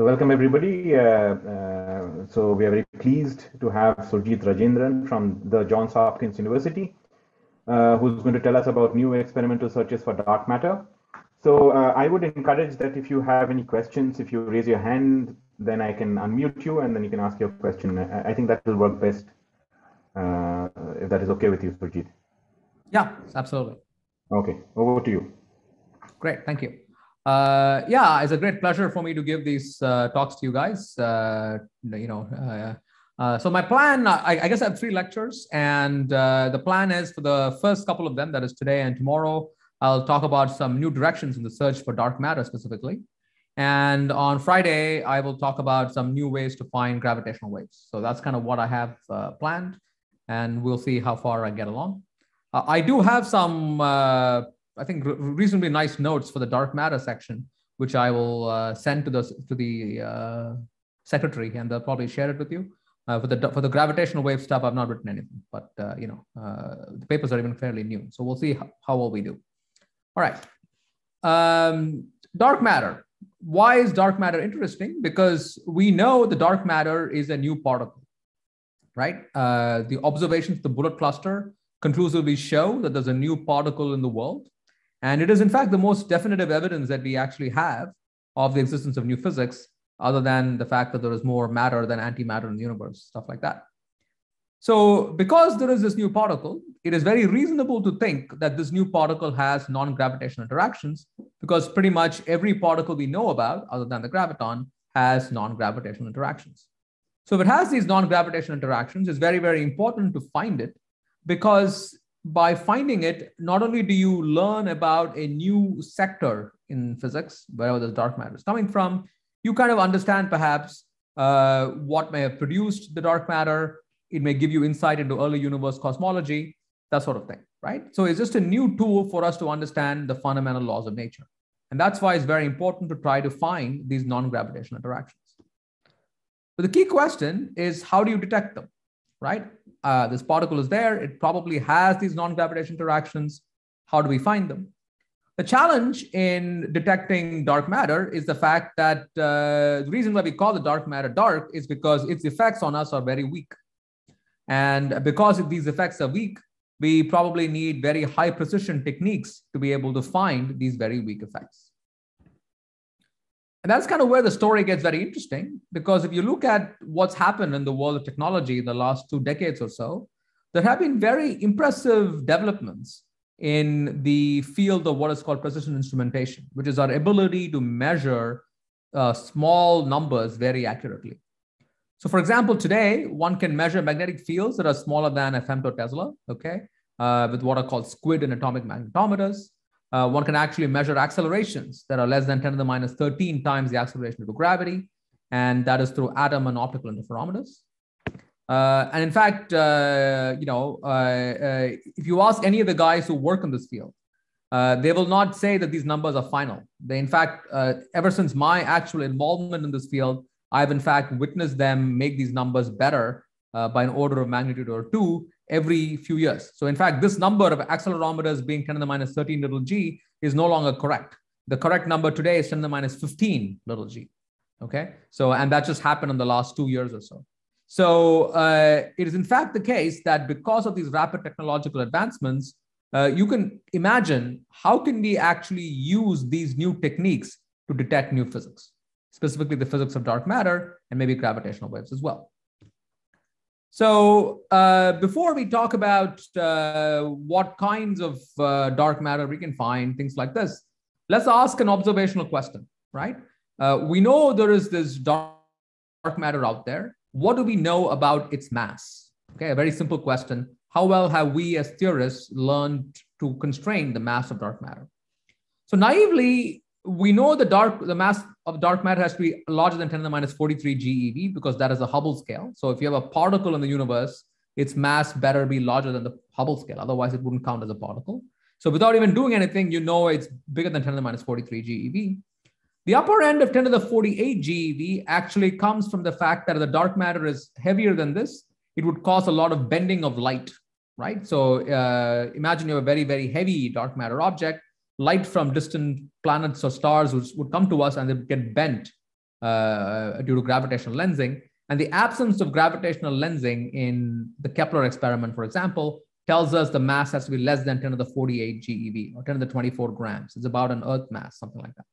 So welcome everybody. Uh, uh, so we are very pleased to have Surjeet Rajendran from the Johns Hopkins University, uh, who's going to tell us about new experimental searches for dark matter. So uh, I would encourage that if you have any questions, if you raise your hand, then I can unmute you and then you can ask your question. I, I think that will work best uh, if that is okay with you, Surjeet. Yeah, absolutely. Okay, over to you. Great, thank you. Uh, yeah, it's a great pleasure for me to give these uh, talks to you guys. Uh, you know, uh, uh, so my plan, I, I, guess I have three lectures, and uh, the plan is for the first couple of them, that is today and tomorrow, I'll talk about some new directions in the search for dark matter specifically. And on Friday, I will talk about some new ways to find gravitational waves. So that's kind of what I have planned, and we'll see how far I get along. I do have some I think reasonably nice notes for the dark matter section, which I will uh, send to the to the uh, secretary, and they'll probably share it with you. Uh, for the for the gravitational wave stuff, I've not written anything, but uh, you know uh, the papers are even fairly new, so we'll see how, how well we do. All right, um, dark matter. Why is dark matter interesting? Because we know the dark matter is a new particle, right? The observations the bullet cluster conclusively show that there's a new particle in the world and it is, in fact, the most definitive evidence that we actually have of the existence of new physics, other than the fact that there is more matter than antimatter in the universe, stuff like that. So, because there is this new particle, it is very reasonable to think that this new particle has non gravitational interactions, because pretty much every particle we know about, other than the graviton, has non gravitational interactions. So, if it has these non gravitational interactions, it's very, very important to find it because by finding it, not only do you learn about a new sector in physics, wherever the dark matter is coming from, you kind of understand perhaps uh, what may have produced the dark matter. It may give you insight into early universe cosmology, that sort of thing, right? So it's just a new tool for us to understand the fundamental laws of nature. And that's why it's very important to try to find these non gravitational interactions. But the key question is how do you detect them? Right? Uh, this particle is there. It probably has these non-gravitational interactions. How do we find them? The challenge in detecting dark matter is the fact that uh, the reason why we call the dark matter dark is because its effects on us are very weak. And because these effects are weak, we probably need very high precision techniques to be able to find these very weak effects. And that's kind of where the story gets very interesting because if you look at what's happened in the world of technology in the last two decades or so, there have been very impressive developments in the field of what is called precision instrumentation, which is our ability to measure uh, small numbers very accurately. So, for example, today one can measure magnetic fields that are smaller than a femtotesla, okay, uh, with what are called squid and atomic magnetometers uh, one can actually measure accelerations that are less than 10 to the minus 13 times the acceleration due to gravity. And that is through atom and optical interferometers. Uh, and in fact, uh, you know, uh, uh, if you ask any of the guys who work in this field, uh, they will not say that these numbers are final. They, in fact, ever since my actual involvement in this field, I've in fact witnessed them make these numbers better by an order of magnitude or two every few years. So in fact, this number of accelerometers being 10 to the minus 13 little g is no longer correct. The correct number today is 10 to the minus 15 little g. Okay. So, and that just happened in the last two years or so. So uh, it is in fact the case that because of these rapid technological advancements, uh, you can imagine how can we actually use these new techniques to detect new physics, specifically the physics of dark matter and maybe gravitational waves as well. So uh, before we talk about uh, what kinds of uh, dark matter we can find, things like this, let's ask an observational question, right? Uh, we know there is this dark matter out there. What do we know about its mass? Okay, a very simple question. How well have we as theorists learned to constrain the mass of dark matter? So naively, we know the dark the mass of dark matter has to be larger than 10 to the minus 43 GeV because that is a Hubble scale. So if you have a particle in the universe, its mass better be larger than the Hubble scale. Otherwise, it wouldn't count as a particle. So without even doing anything, you know it's bigger than 10 to the minus 43 GeV. The upper end of 10 to the 48 GeV actually comes from the fact that the dark matter is heavier than this, it would cause a lot of bending of light, right? So uh, imagine you have a very, very heavy dark matter object light from distant planets or stars would, would come to us and they get bent uh, due to gravitational lensing. And the absence of gravitational lensing in the Kepler experiment, for example, tells us the mass has to be less than 10 to the 48 GeV or 10 to the 24 grams. It's about an Earth mass, something like that.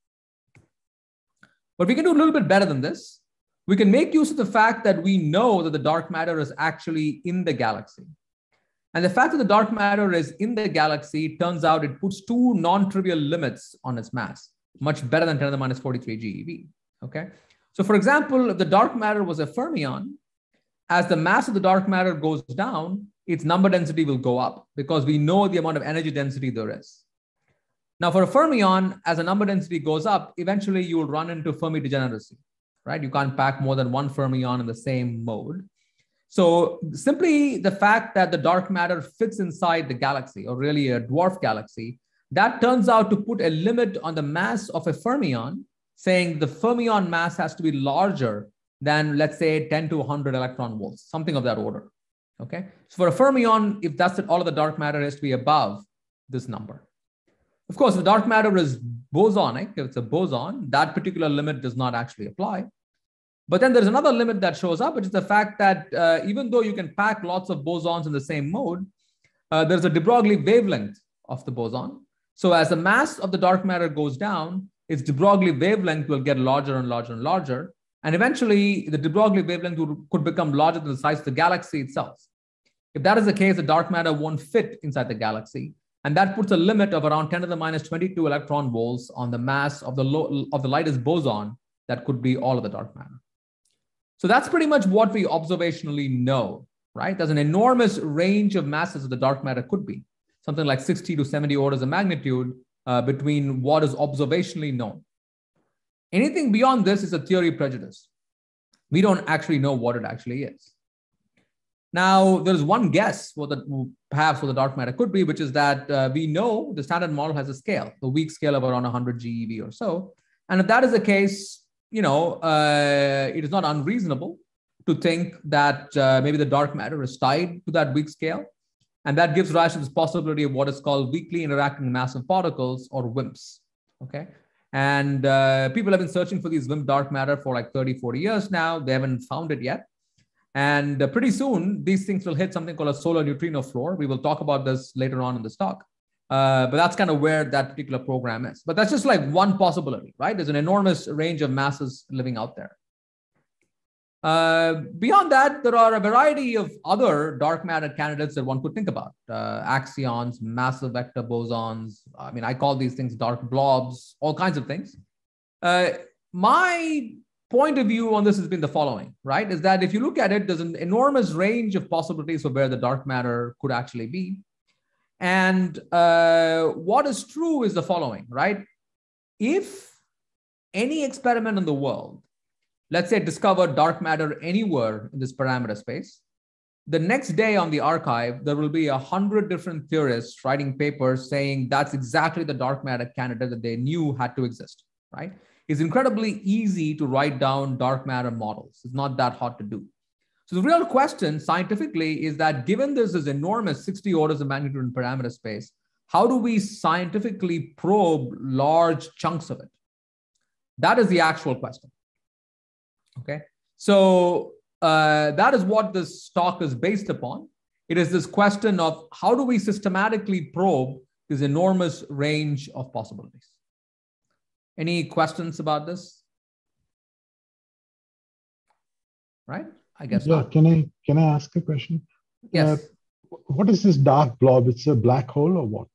But we can do a little bit better than this. We can make use of the fact that we know that the dark matter is actually in the galaxy. And the fact that the dark matter is in the galaxy turns out it puts two non-trivial limits on its mass, much better than 10 to the minus 43 GeV. Okay. So for example, if the dark matter was a fermion, as the mass of the dark matter goes down, its number density will go up because we know the amount of energy density there is. Now, for a fermion, as the number density goes up, eventually you will run into Fermi degeneracy, right? You can't pack more than one fermion in the same mode. So simply the fact that the dark matter fits inside the galaxy, or really a dwarf galaxy, that turns out to put a limit on the mass of a fermion, saying the fermion mass has to be larger than, let's say, 10 to 100 electron volts, something of that order. Okay. So for a fermion, if that's all of the dark matter has to be above this number. Of course, if the dark matter is bosonic, if it's a boson, that particular limit does not actually apply. But then there's another limit that shows up, which is the fact that uh, even though you can pack lots of bosons in the same mode, uh, there's a de Broglie wavelength of the boson. So as the mass of the dark matter goes down, its de Broglie wavelength will get larger and larger and larger. And eventually, the de Broglie wavelength would, could become larger than the size of the galaxy itself. If that is the case, the dark matter won't fit inside the galaxy. And that puts a limit of around 10 to the minus 22 electron volts on the mass of the, low, of the lightest boson that could be all of the dark matter. So that's pretty much what we observationally know, right? There's an enormous range of masses of the dark matter could be, something like 60 to 70 orders of magnitude uh, between what is observationally known. Anything beyond this is a theory prejudice. We don't actually know what it actually is. Now, there's one guess what the perhaps what the dark matter could be, which is that uh, we know the standard model has a scale, the weak scale of around 100 GeV or so. And if that is the case, you know, uh, it is not unreasonable to think that uh, maybe the dark matter is tied to that weak scale. And that gives rise to this possibility of what is called weakly interacting massive particles or WIMPs. Okay. And uh, people have been searching for these WIMP dark matter for like 30, 40 years now. They haven't found it yet. And uh, pretty soon, these things will hit something called a solar neutrino floor. We will talk about this later on in this talk. Uh, but that's kind of where that particular program is. But that's just like one possibility, right? There's an enormous range of masses living out there. Uh, beyond that, there are a variety of other dark matter candidates that one could think about. Uh, axions, massive vector bosons. I mean, I call these things dark blobs, all kinds of things. Uh, my point of view on this has been the following, right? Is that if you look at it, there's an enormous range of possibilities for where the dark matter could actually be. And uh, what is true is the following, right? If any experiment in the world, let's say discovered dark matter anywhere in this parameter space, the next day on the arXiv, there will be a hundred different theorists writing papers saying that's exactly the dark matter candidate that they knew had to exist, right? It's incredibly easy to write down dark matter models. It's not that hard to do. So the real question scientifically is that given this enormous 60 orders of magnitude in parameter space, how do we scientifically probe large chunks of it? That is the actual question. Okay. So uh, that is what this talk is based upon. It is this question of how do we systematically probe this enormous range of possibilities? Any questions about this? Right? I guess. Yeah. Not. Can I can I ask a question? Yes. Uh, what is this dark blob? It's a black hole or what?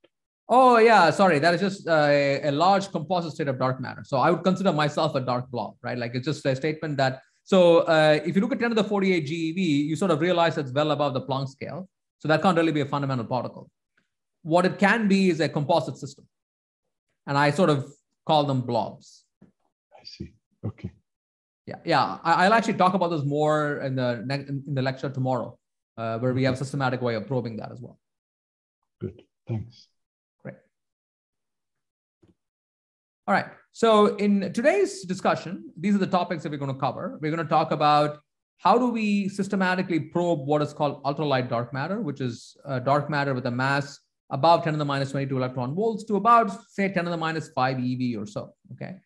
Oh yeah, sorry. That is just uh, a large composite state of dark matter. So I would consider myself a dark blob, right? Like it's just a statement that. So uh, if you look at 10 to the 48 GeV, you sort of realize it's well above the Planck scale. So that can't really be a fundamental particle. What it can be is a composite system, and I sort of call them blobs. I see. Okay. Yeah, yeah. I, will actually talk about this more in the next in the lecture tomorrow, uh, where we have a systematic way of probing that as well. Good. Thanks. Great. All right. So in today's discussion, these are the topics that we're going to cover. We're going to talk about how do we systematically probe what is called ultralight dark matter, which is dark matter with a mass above 10 to the minus 22 electron volts to about say 10 to the minus 5 eV or so. Okay.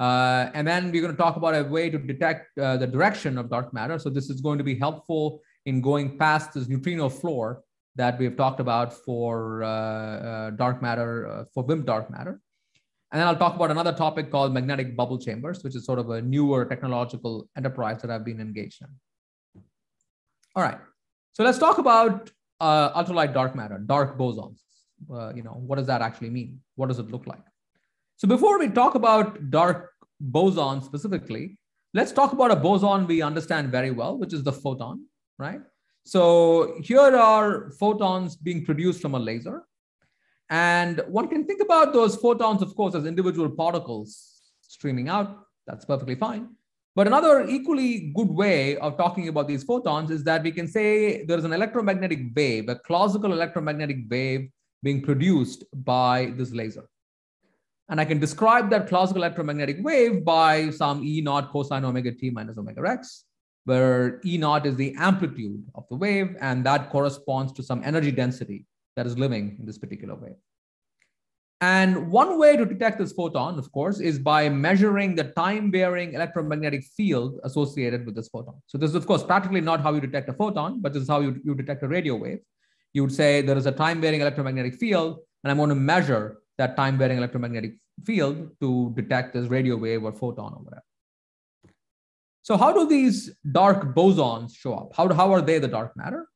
Uh, and then we're going to talk about a way to detect uh, the direction of dark matter. So this is going to be helpful in going past this neutrino floor that we've talked about for uh, uh dark matter, uh, for WIMP dark matter. And then I'll talk about another topic called magnetic bubble chambers, which is sort of a newer technological enterprise that I've been engaged in. All right. So let's talk about uh, ultralight dark matter, dark bosons. You know, what does that actually mean? What does it look like? So before we talk about dark boson specifically, let's talk about a boson we understand very well, which is the photon, right? So here are photons being produced from a laser. And one can think about those photons, of course, as individual particles streaming out. That's perfectly fine. But another equally good way of talking about these photons is that we can say there is an electromagnetic wave, a classical electromagnetic wave being produced by this laser. And I can describe that classical electromagnetic wave by some E naught cosine omega t minus omega x, where E naught is the amplitude of the wave, and that corresponds to some energy density that is living in this particular wave. And one way to detect this photon, of course, is by measuring the time varying electromagnetic field associated with this photon. So, this is, of course, practically not how you detect a photon, but this is how you, you detect a radio wave. You would say there is a time varying electromagnetic field, and I'm going to measure that time varying electromagnetic field to detect this radio wave or photon or whatever. So, how do these dark bosons show up? How, how are they the dark matter?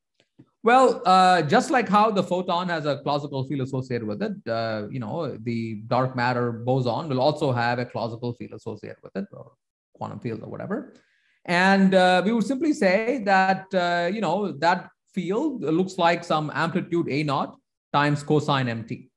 Well, uh, just like how the photon has a classical field associated with it, uh, you know, the dark matter boson will also have a classical field associated with it, or quantum field, or whatever. And uh, we would simply say that, uh, you know, that field looks like some amplitude A naught times cosine MT.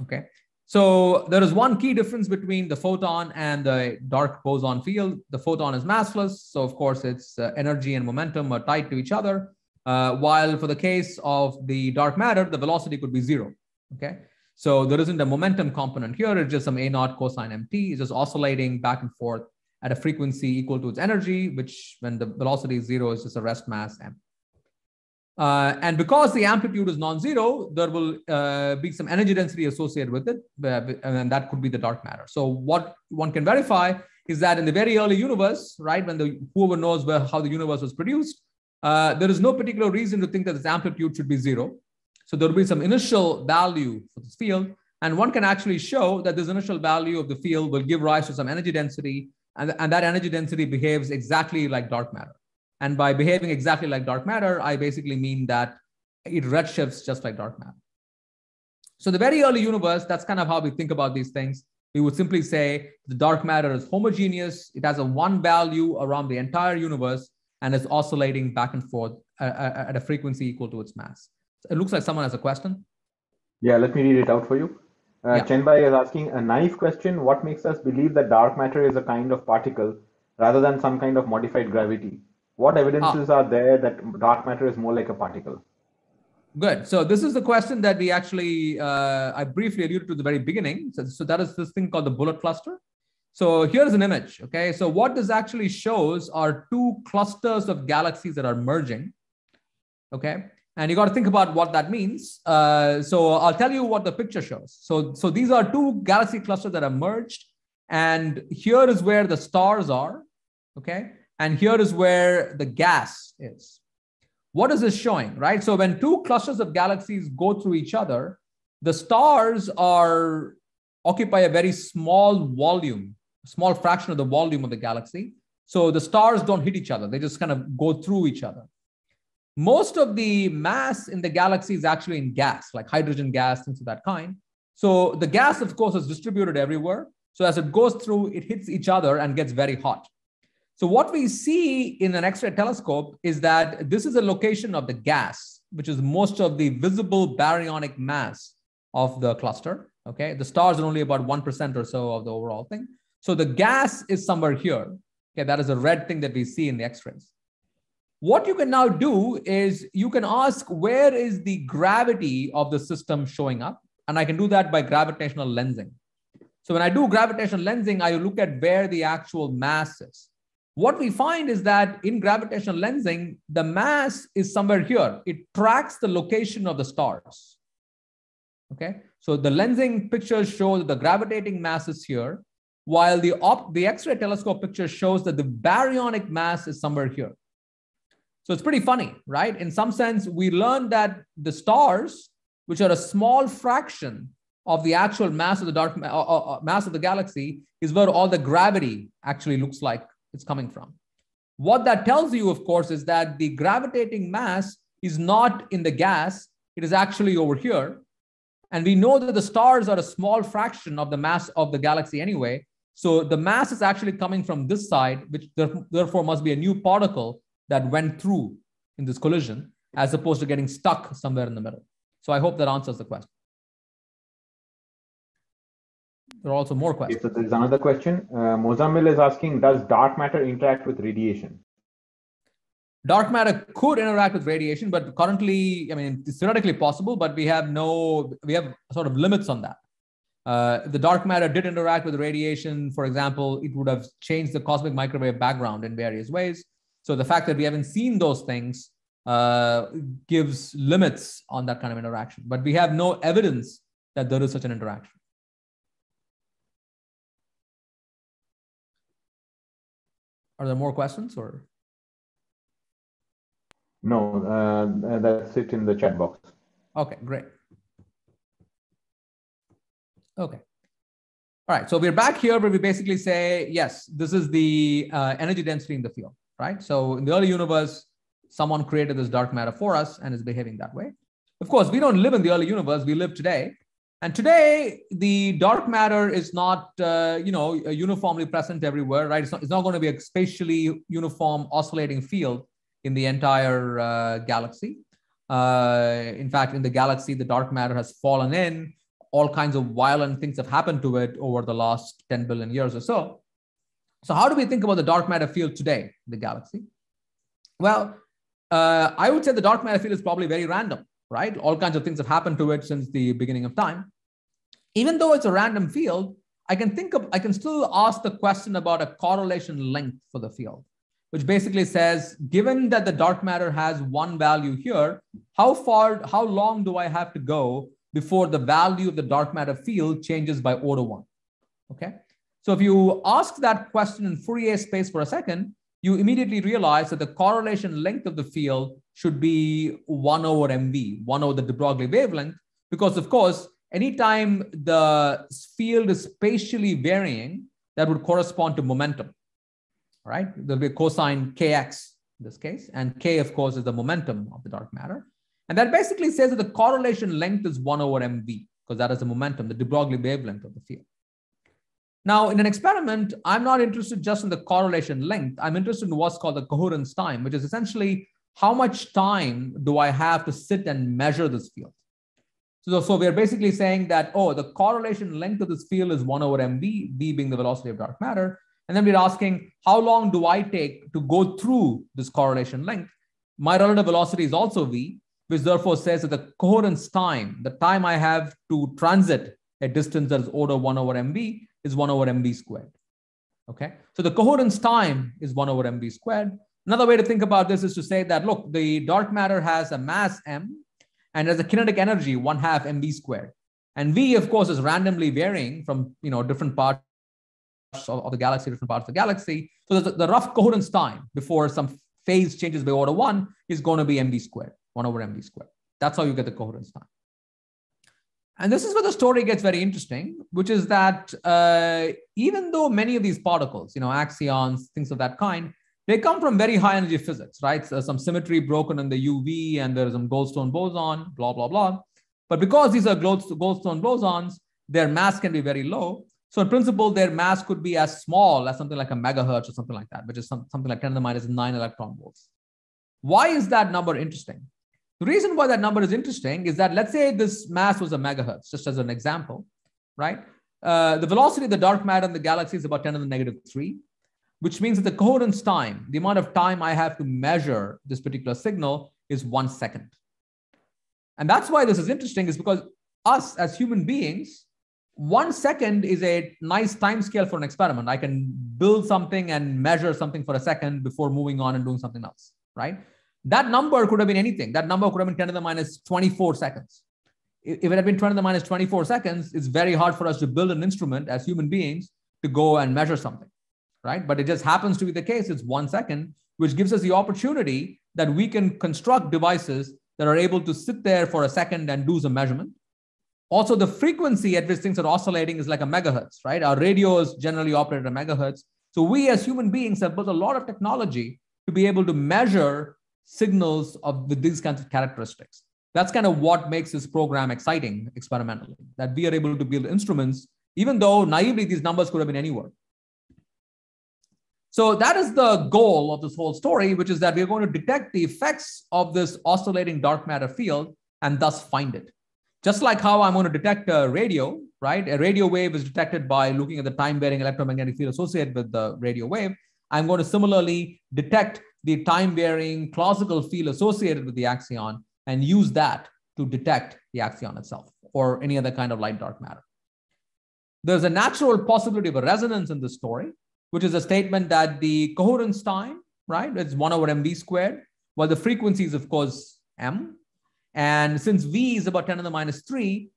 Okay. So there is one key difference between the photon and the dark boson field. The photon is massless. So, of course, its uh, energy and momentum are tied to each other. Uh, while for the case of the dark matter, the velocity could be zero. Okay. So there isn't a momentum component here. It's just some A naught cosine MT. It's just oscillating back and forth at a frequency equal to its energy, which when the velocity is zero is just a rest mass M. Uh, and because the amplitude is non-zero, there will uh, be some energy density associated with it, uh, and that could be the dark matter. So what one can verify is that in the very early universe, right, when the whoever knows where, how the universe was produced, uh, there is no particular reason to think that this amplitude should be zero. So there will be some initial value for this field. And one can actually show that this initial value of the field will give rise to some energy density. And, and that energy density behaves exactly like dark matter. And by behaving exactly like dark matter, I basically mean that it redshifts just like dark matter. So the very early universe, that's kind of how we think about these things. We would simply say the dark matter is homogeneous. It has a one value around the entire universe and is oscillating back and forth uh, uh, uh, at a frequency equal to its mass. It looks like someone has a question. Yeah, let me read it out for you. Uh, yeah. Chenbai is asking a naive question What makes us believe that dark matter is a kind of particle rather than some kind of modified gravity? What evidences ah. are there that dark matter is more like a particle? Good. So this is the question that we actually uh, I briefly alluded to the very beginning. So, so that is this thing called the bullet cluster. So here's an image. Okay. So what this actually shows are two clusters of galaxies that are merging. Okay. And you got to think about what that means. Uh, so I'll tell you what the picture shows. So, so these are two galaxy clusters that are merged. And here is where the stars are. Okay. And here is where the gas is. What is this showing, right? So when two clusters of galaxies go through each other, the stars are occupy a very small volume small fraction of the volume of the galaxy. So the stars don't hit each other, they just kind of go through each other. Most of the mass in the galaxy is actually in gas, like hydrogen gas, things of that kind. So the gas, of course, is distributed everywhere. So as it goes through, it hits each other and gets very hot. So what we see in an X-ray telescope is that this is a location of the gas, which is most of the visible baryonic mass of the cluster. Okay, the stars are only about 1% or so of the overall thing. So the gas is somewhere here. Okay, that is a red thing that we see in the X-rays. What you can now do is you can ask where is the gravity of the system showing up? And I can do that by gravitational lensing. So when I do gravitational lensing, I look at where the actual mass is. What we find is that in gravitational lensing, the mass is somewhere here. It tracks the location of the stars. Okay, so the lensing pictures show that the gravitating mass is here while the, the X ray telescope picture shows that the baryonic mass is somewhere here. So it's pretty funny, right? In some sense, we learned that the stars, which are a small fraction of the actual mass of the dark uh, uh, uh, mass of the galaxy, is where all the gravity actually looks like it's coming from. What that tells you, of course, is that the gravitating mass is not in the gas, it is actually over here. And we know that the stars are a small fraction of the mass of the galaxy anyway. So the mass is actually coming from this side, which therefore must be a new particle that went through in this collision, as opposed to getting stuck somewhere in the middle. So I hope that answers the question. There are also more questions. Okay, so there's another question. Uh, Mozammil is asking, does dark matter interact with radiation? dark matter could interact with radiation but currently i mean it's theoretically possible but we have no we have sort of limits on that uh, if the dark matter did interact with radiation for example it would have changed the cosmic microwave background in various ways so the fact that we haven't seen those things uh, gives limits on that kind of interaction but we have no evidence that there is such an interaction are there more questions or no, uh, that's it in the chat box. Okay, great. Okay. All right, so we're back here where we basically say, yes, this is the uh, energy density in the field, right? So in the early universe, someone created this dark matter for us and is behaving that way. Of course, we don't live in the early universe, we live today. And today, the dark matter is not, uh, you know, uniformly present everywhere, right? It's not, it's not going to be a spatially uniform oscillating field in the entire uh, galaxy. Uh, in fact, in the galaxy, the dark matter has fallen in. All kinds of violent things have happened to it over the last 10 billion years or so. So, how do we think about the dark matter field today in the galaxy? Well, uh, I would say the dark matter field is probably very random, right? All kinds of things have happened to it since the beginning of time. Even though it's a random field, I can think of, I can still ask the question about a correlation length for the field which basically says, given that the dark matter has one value here, how far, how long do I have to go before the value of the dark matter field changes by order one? Okay. So if you ask that question in Fourier space for a second, you immediately realize that the correlation length of the field should be 1 over mv, 1 over the de Broglie wavelength, because of course, anytime the field is spatially varying, that would correspond to momentum right? There'll be a cosine kx in this case. And k, of course, is the momentum of the dark matter. And that basically says that the correlation length is 1 over mv, because that is the momentum, the de Broglie wavelength of the field. Now, in an experiment, I'm not interested just in the correlation length. I'm interested in what's called the coherence time, which is essentially how much time do I have to sit and measure this field? So, so we're basically saying that, oh, the correlation length of this field is 1 over mv, v being the velocity of dark matter. And then we're asking, how long do I take to go through this correlation length? My relative velocity is also v, which therefore says that the coherence time, the time I have to transit a distance that is order 1 over mv is 1 over mv squared. Okay, so the coherence time is 1 over mv squared. Another way to think about this is to say that, look, the dark matter has a mass m and has a kinetic energy 1 half mv squared. And v, of course, is randomly varying from you know different parts of, the galaxy, different parts of the galaxy. So the, the rough coherence time before some phase changes by order one is going to be mv squared, one over mv squared. That's how you get the coherence time. And this is where the story gets very interesting, which is that uh, even though many of these particles, you know, axions, things of that kind, they come from very high energy physics, right? So some symmetry broken in the UV, and there's some Goldstone boson, blah, blah, blah. But because these are Goldstone bosons, their mass can be very low. So in principle, their mass could be as small as something like a megahertz or something like that, which is some, something like 10 to the minus 9 electron volts. Why is that number interesting? The reason why that number is interesting is that let's say this mass was a megahertz, just as an example, right? Uh, the velocity of the dark matter in the galaxy is about 10 to the negative 3, which means that the coherence time, the amount of time I have to measure this particular signal is one second. And that's why this is interesting, is because us as human beings, one second is a nice time scale for an experiment. I can build something and measure something for a second before moving on and doing something else, right? That number could have been anything. That number could have been 10 to the minus 24 seconds. If it had been 10 to the minus 24 seconds, it's very hard for us to build an instrument as human beings to go and measure something, right? But it just happens to be the case, it's one second, which gives us the opportunity that we can construct devices that are able to sit there for a second and do some measurement. Also, the frequency at which things are oscillating is like a megahertz, right? Our radios generally operate at a megahertz. So we as human beings have built a lot of technology to be able to measure signals of with these kinds of characteristics. That's kind of what makes this program exciting experimentally, that we are able to build instruments, even though naively these numbers could have been anywhere. So that is the goal of this whole story, which is that we're going to detect the effects of this oscillating dark matter field and thus find it. Just like how I'm going to detect a radio, right? A radio wave is detected by looking at the time varying electromagnetic field associated with the radio wave. I'm going to similarly detect the time varying classical field associated with the axion and use that to detect the axion itself or any other kind of light dark matter. There's a natural possibility of a resonance in this story which is a statement that the coherence time, right, is 1 over mv squared, while the frequency is, of course, m. And since v is about 10 to the minus 3,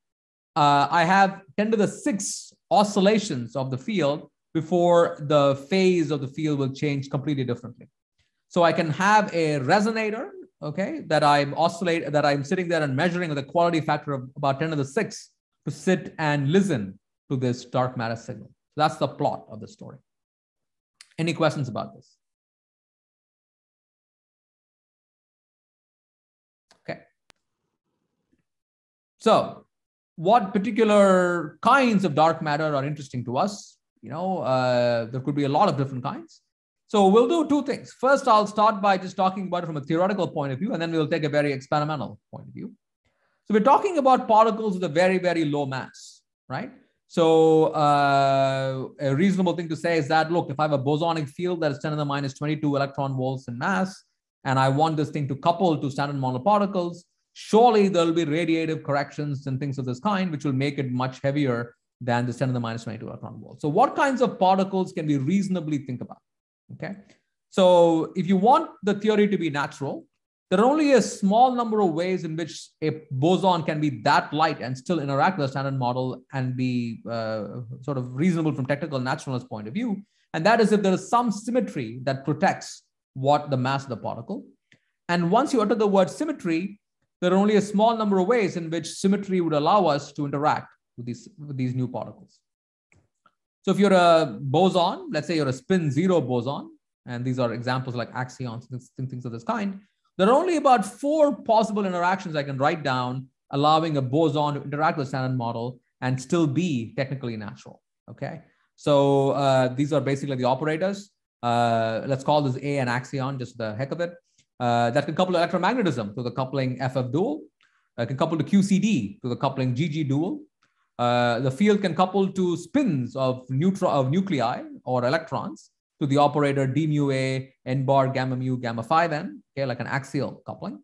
uh, I have 10 to the 6 oscillations of the field before the phase of the field will change completely differently. So I can have a resonator, okay, that I'm oscillate, that I'm sitting there and measuring with a quality factor of about 10 to the 6 to sit and listen to this dark matter signal. That's the plot of the story. Any questions about this? Okay. So what particular kinds of dark matter are interesting to us? You know, uh, there could be a lot of different kinds. So we'll do two things. First, I'll start by just talking about it from a theoretical point of view, and then we'll take a very experimental point of view. So we're talking about particles with a very, very low mass, right? So uh, a reasonable thing to say is that, look, if I have a bosonic field that is 10 to the minus 22 electron volts in mass, and I want this thing to couple to standard model particles, surely there'll be radiative corrections and things of this kind, which will make it much heavier than the 10 to the minus 22 electron volts. So what kinds of particles can we reasonably think about? Okay. So if you want the theory to be natural, there are only a small number of ways in which a boson can be that light and still interact with a standard model and be uh, sort of reasonable from technical naturalist point of view. And that is if there is some symmetry that protects what the mass of the particle. And once you utter the word symmetry, there are only a small number of ways in which symmetry would allow us to interact with these, with these new particles. So if you're a boson, let's say you're a spin zero boson, and these are examples like axions, things of this kind, there are only about four possible interactions I can write down, allowing a boson to interact with the standard model and still be technically natural. Okay. So uh, these are basically the operators. Uh, let's call this A an axion, just the heck of it. Uh, that can couple electromagnetism to the coupling FF dual. Uh, can couple to QCD to the coupling GG dual. Uh, the field can couple to spins of neutron of nuclei or electrons to the operator d mu a n bar gamma mu gamma 5n, okay, like an axial coupling.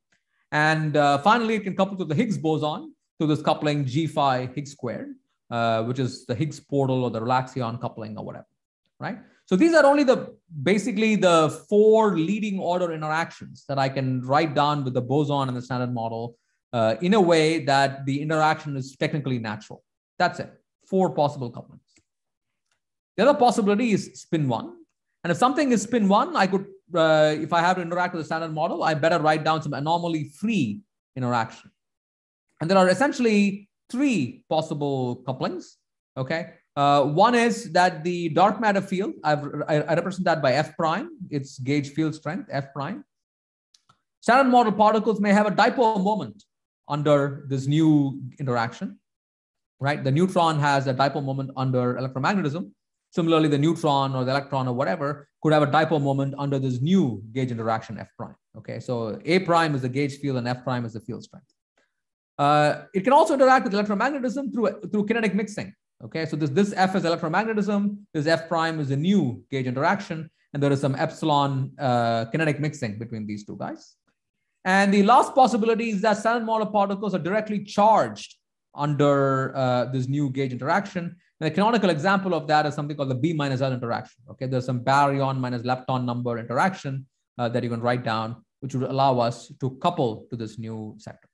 And uh, finally, it can couple to the Higgs boson to this coupling G phi Higgs squared, uh, which is the Higgs portal or the relaxion coupling or whatever, right? So these are only the basically the four leading order interactions that I can write down with the boson and the standard model uh, in a way that the interaction is technically natural. That's it. Four possible couplings. The other possibility is spin one, and if something is spin one, I could, uh, if I have to interact with the standard model, I better write down some anomaly free interaction. And there are essentially three possible couplings. Okay. Uh, one is that the dark matter field, I've, I, I represent that by F prime, its gauge field strength, F prime. Standard model particles may have a dipole moment under this new interaction, right? The neutron has a dipole moment under electromagnetism. Similarly, the neutron or the electron or whatever could have a dipole moment under this new gauge interaction F prime. Okay, so A prime is the gauge field and F prime is the field strength. Uh, it can also interact with electromagnetism through, through kinetic mixing. Okay, so this, this F is electromagnetism, this F prime is a new gauge interaction, and there is some epsilon uh, kinetic mixing between these two guys. And the last possibility is that standard model particles are directly charged under uh, this new gauge interaction. And a canonical example of that is something called the B minus L interaction. Okay, there's some baryon minus lepton number interaction uh, that you can write down, which would allow us to couple to this new sector.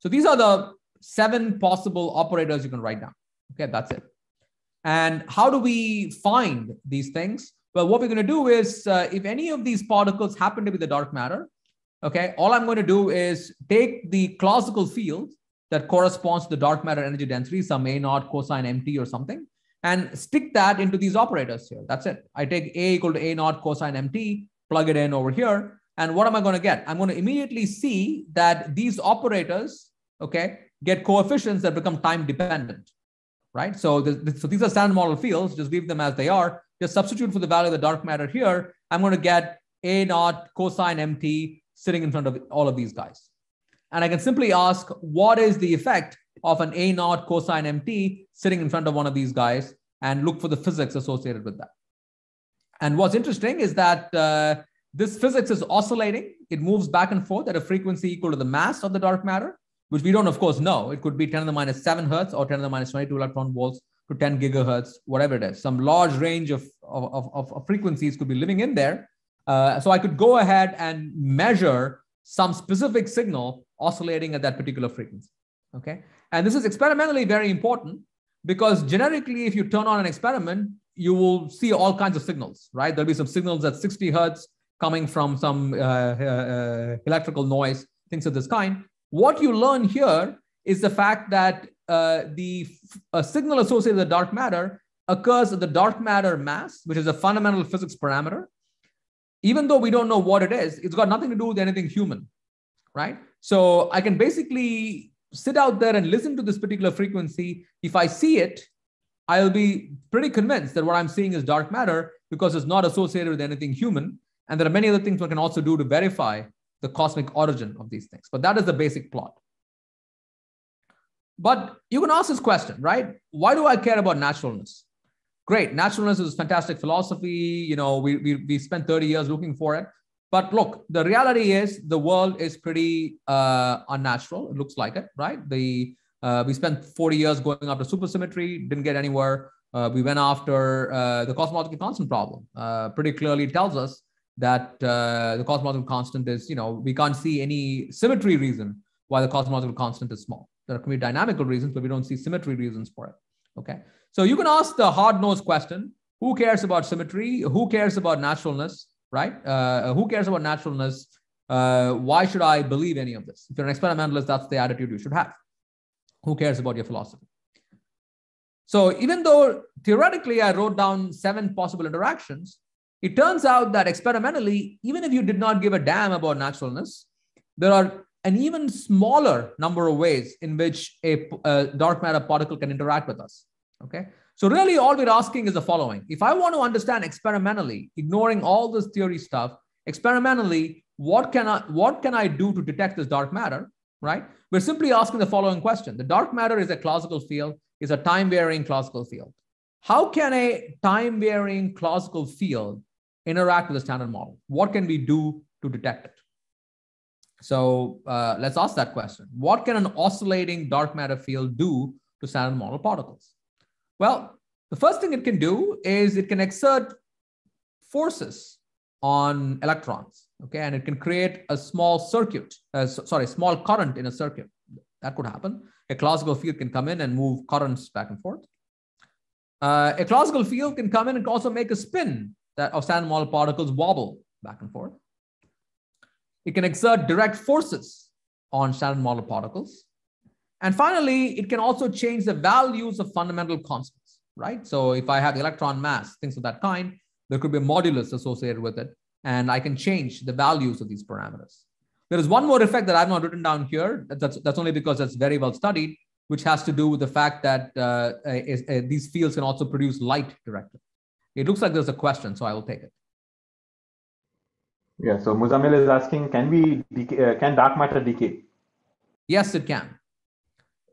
So these are the seven possible operators you can write down. Okay, that's it. And how do we find these things? Well, what we're going to do is uh, if any of these particles happen to be the dark matter, okay, all I'm going to do is take the classical field that corresponds to the dark matter energy density, some A naught cosine MT or something, and stick that into these operators here. That's it. I take A equal to A naught cosine MT, plug it in over here. And what am I going to get? I'm going to immediately see that these operators, okay, get coefficients that become time dependent, right? So, the, so these are standard model fields, just leave them as they are. Just substitute for the value of the dark matter here. I'm going to get A naught cosine MT sitting in front of all of these guys. And I can simply ask, what is the effect of an A naught cosine MT sitting in front of one of these guys and look for the physics associated with that. And what's interesting is that uh, this physics is oscillating. It moves back and forth at a frequency equal to the mass of the dark matter, which we don't, of course, know. It could be 10 to the minus 7 hertz or 10 to the minus 22 electron volts to 10 gigahertz, whatever it is. Some large range of, of, of, of frequencies could be living in there. Uh, so I could go ahead and measure some specific signal oscillating at that particular frequency. Okay. And this is experimentally very important because generically, if you turn on an experiment, you will see all kinds of signals, right? There'll be some signals at 60 hertz coming from some uh, uh, uh, electrical noise, things of this kind. What you learn here is the fact that uh, the signal associated with dark matter occurs at the dark matter mass, which is a fundamental physics parameter. Even though we don't know what it is, it's got nothing to do with anything human, right? So I can basically sit out there and listen to this particular frequency. If I see it, I'll be pretty convinced that what I'm seeing is dark matter because it's not associated with anything human. And there are many other things one can also do to verify the cosmic origin of these things. But that is the basic plot. But you can ask this question, right? Why do I care about naturalness? Great, naturalness is a fantastic philosophy. You know, we, we, we spent 30 years looking for it. But look, the reality is the world is pretty uh, unnatural. It looks like it, right? The uh, we spent 40 years going after supersymmetry, didn't get anywhere. Uh, we went after uh, the cosmological constant problem. Uh, pretty clearly tells us that uh, the cosmological constant is, you know, we can't see any symmetry reason why the cosmological constant is small. There can be dynamical reasons, but we don't see symmetry reasons for it. Okay. So you can ask the hard nosed question who cares about symmetry? Who cares about naturalness? Right? Uh, who cares about naturalness? Uh, why should I believe any of this? If you're an experimentalist, that's the attitude you should have. Who cares about your philosophy? So even though theoretically I wrote down seven possible interactions, it turns out that experimentally, even if you did not give a damn about naturalness, there are an even smaller number of ways in which a, a dark matter particle can interact with us. Okay. So really all we're asking is the following. If I want to understand experimentally, ignoring all this theory stuff, experimentally, what can I what can I do to detect this dark matter, right? We're simply asking the following question. The dark matter is a classical field, is a time-varying classical field. How can a time-varying classical field interact with the standard model? What can we do to detect it? So uh, let's ask that question. What can an oscillating dark matter field do to standard model particles? Well, the first thing it can do is it can exert forces on electrons, okay, and it can create a small circuit, uh, sorry, small current in a circuit. That could happen. A classical field can come in and move currents back and forth. Uh, a classical field can come in and also make a spin that of standard model particles wobble back and forth. It can exert direct forces on standard model particles. And finally, it can also change the values of fundamental constants, right? So if I have electron mass, things of that kind, there could be a modulus associated with it, and I can change the values of these parameters. There is one more effect that I've not written down here. That's, that's only because that's very well studied, which has to do with the fact that uh, is, uh, these fields can also produce light directly. It looks like there's a question, so I will take it. Yeah, so Muzamil is asking, can we decay, uh, can dark matter decay? Yes, it can.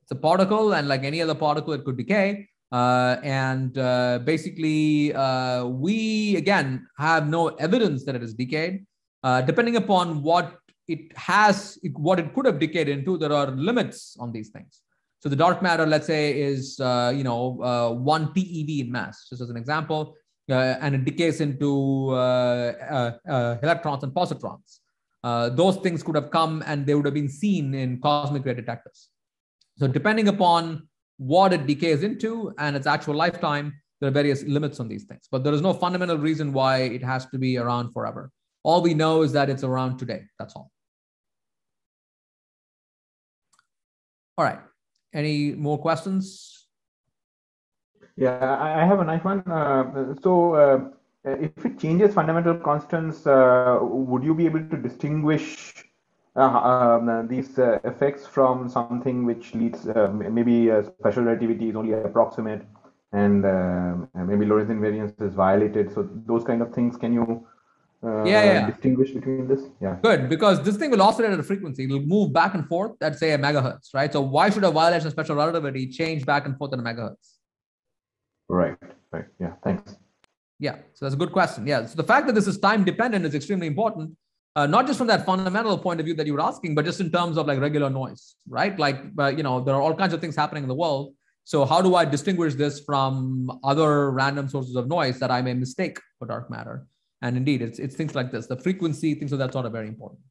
It's a particle, and like any other particle, it could decay. Uh, and uh, basically, uh, we again have no evidence that it is decayed. Uh, depending upon what it has, what it could have decayed into, there are limits on these things. So the dark matter, let's say, is uh, you know uh, one TeV in mass, just as an example, and it decays into electrons and positrons. those things could have come and they would have been seen in cosmic ray detectors. So depending upon what it decays into and its actual lifetime, there are various limits on these things, but there is no fundamental reason why it has to be around forever. All we know is that it's around today. That's all. All right. Any more questions? Yeah, I have a nice one. Uh, so, uh, if it changes fundamental constants, uh, would you be able to distinguish um, these uh, effects from something which leads uh, maybe special relativity is only approximate and maybe Lorentz invariance is violated? So, those kind of things, can you uh, yeah, yeah, distinguish between this? Yeah. Good, because this thing will oscillate at a frequency. It'll move back and forth at say a megahertz, right? So why should a violation of special relativity change back and forth at a megahertz? Right, right. Yeah, thanks. Yeah, so that's a good question. Yeah, so the fact that this is time dependent is extremely important, uh, not just from that fundamental point of view that you were asking, but just in terms of like regular noise, right? Like, uh, you know, there are all kinds of things happening in the world. So how do I distinguish this from other random sources of noise that I may mistake for dark matter? And indeed, it's, it's things like this. The frequency, things of that sort are very important.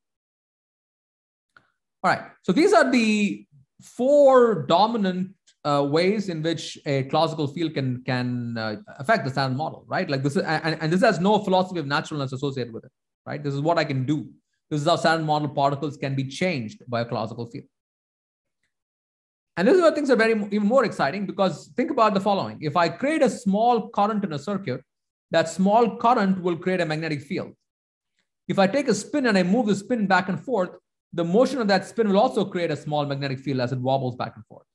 All right. So these are the four dominant uh, ways in which a classical field can can uh, affect the standard model, right? Like this is, and, and this has no philosophy of naturalness associated with it, right? This is what I can do. This is how standard model particles can be changed by a classical field. And this is where things are very even more exciting because think about the following: if I create a small current in a circuit, that small current will create a magnetic field. If I take a spin and I move the spin back and forth, the motion of that spin will also create a small magnetic field as it wobbles back and forth.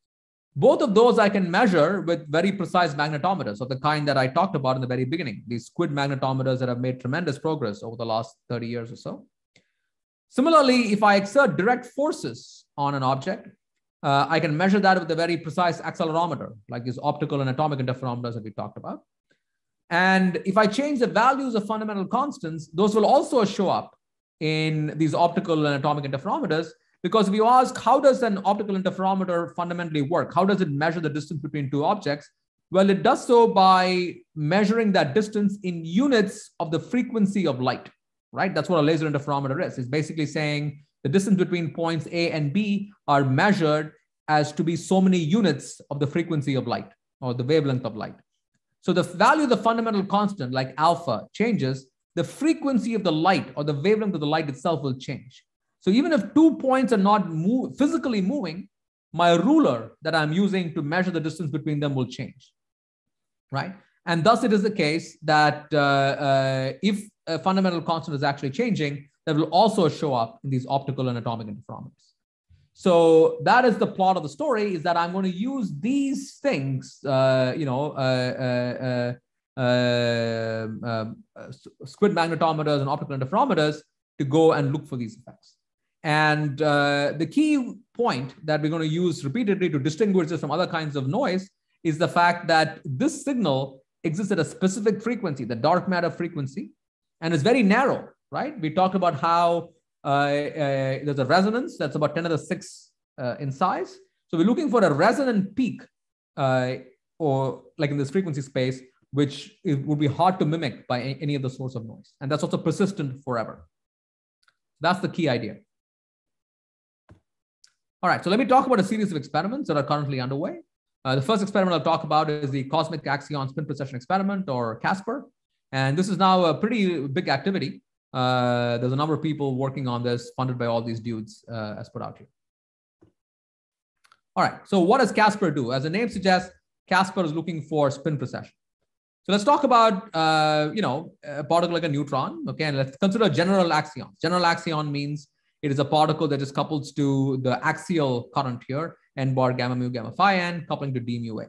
Both of those I can measure with very precise magnetometers of the kind that I talked about in the very beginning, these SQUID magnetometers that have made tremendous progress over the last 30 years or so. Similarly, if I exert direct forces on an object, uh, I can measure that with a very precise accelerometer, like these optical and atomic interferometers that we talked about. And if I change the values of fundamental constants, those will also show up in these optical and atomic interferometers. Because if you ask, how does an optical interferometer fundamentally work? How does it measure the distance between two objects? Well, it does so by measuring that distance in units of the frequency of light, right? That's what a laser interferometer is. It's basically saying the distance between points A and B are measured as to be so many units of the frequency of light or the wavelength of light. So the value of the fundamental constant, like alpha, changes, the frequency of the light or the wavelength of the light itself will change. So even if two points are not move, physically moving, my ruler that I'm using to measure the distance between them will change, right? And thus it is the case that uh, uh, if a fundamental constant is actually changing, that will also show up in these optical and atomic interferometers. So that is the plot of the story: is that I'm going to use these things, uh, you know, uh, uh, uh, uh um, SQUID magnetometers and optical interferometers to go and look for these effects. And the key point that we're going to use repeatedly to distinguish this from other kinds of noise is the fact that this signal exists at a specific frequency, the dark matter frequency, and it's very narrow, right? We talked about how uh, uh, there's a resonance that's about 10 to the 6 uh, in size. So we're looking for a resonant peak or like in this frequency space, which would be hard to mimic by any other source of noise. And that's also persistent forever. That's the key idea. All right, so let me talk about a series of experiments that are currently underway. Uh, the first experiment I'll talk about is the Cosmic Axion Spin Precession Experiment, or CASPER. And this is now a pretty big activity. Uh, there's a number of people working on this, funded by all these dudes, uh, as put out here. All right. So what does Casper do? As the name suggests, Casper is looking for spin precession. So let's talk about, uh, you know, a particle like a neutron. Okay, and let's consider general axion. General axion means it is a particle that is coupled to the axial current here, n bar gamma mu gamma five n, coupling to d mu a.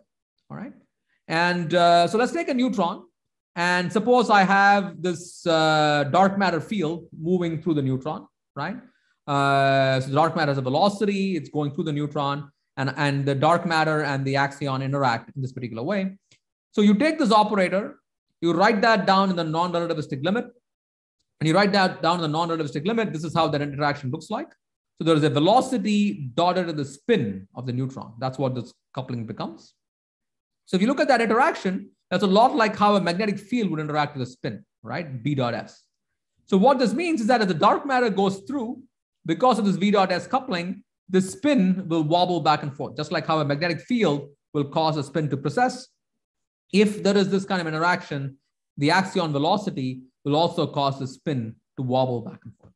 All right. And uh, so let's take a neutron and suppose I have this uh, dark matter field moving through the neutron, right? Uh, so dark matter has a velocity, it's going through the neutron, and, and the dark matter and the axion interact in this particular way. So you take this operator, you write that down in the non-relativistic limit, and you write that down in the non-relativistic limit. This is how that interaction looks like. So there is a velocity dotted at the spin of the neutron. That's what this coupling becomes. So if you look at that interaction, that's a lot like how a magnetic field would interact with a spin, right? B dot S. So what this means is that as the dark matter goes through, because of this V dot S coupling, the spin will wobble back and forth, just like how a magnetic field will cause a spin to precess. if there is this kind of interaction, the axion velocity will also cause the spin to wobble back and forth.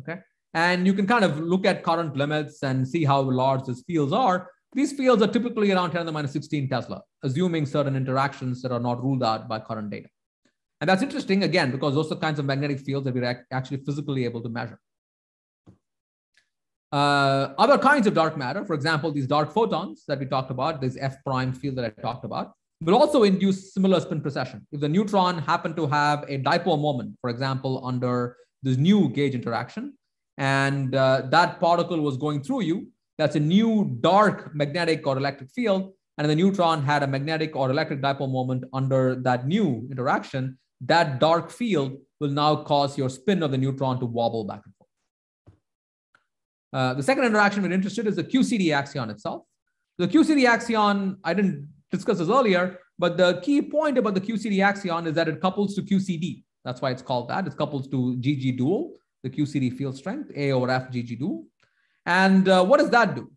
Okay. And you can kind of look at current limits and see how large these fields are. These fields are typically around 10 to the minus 16 Tesla, assuming certain interactions that are not ruled out by current data. And that's interesting again, because those are kinds of magnetic fields that we're actually physically able to measure. Uh, other kinds of dark matter, for example, these dark photons that we talked about, this F prime field that I talked about, will also induce similar spin precession. If the neutron happened to have a dipole moment, for example, under this new gauge interaction, and uh, that particle was going through you, that's a new dark magnetic or electric field, and the neutron had a magnetic or electric dipole moment under that new interaction, that dark field will now cause your spin of the neutron to wobble back and forth. Uh, the second interaction we're interested in is the QCD axion itself. The QCD axion, I didn't discuss this earlier, but the key point about the QCD axion is that it couples to QCD. That's why it's called that. It couples to GG dual, the QCD field strength, A over F GG dual. And uh, what does that do?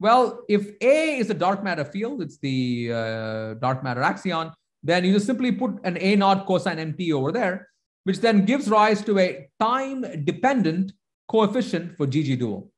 Well, if A is a dark matter field, it's the uh, dark matter axion, then you just simply put an A naught cosine MT over there, which then gives rise to a time dependent coefficient for GG dual.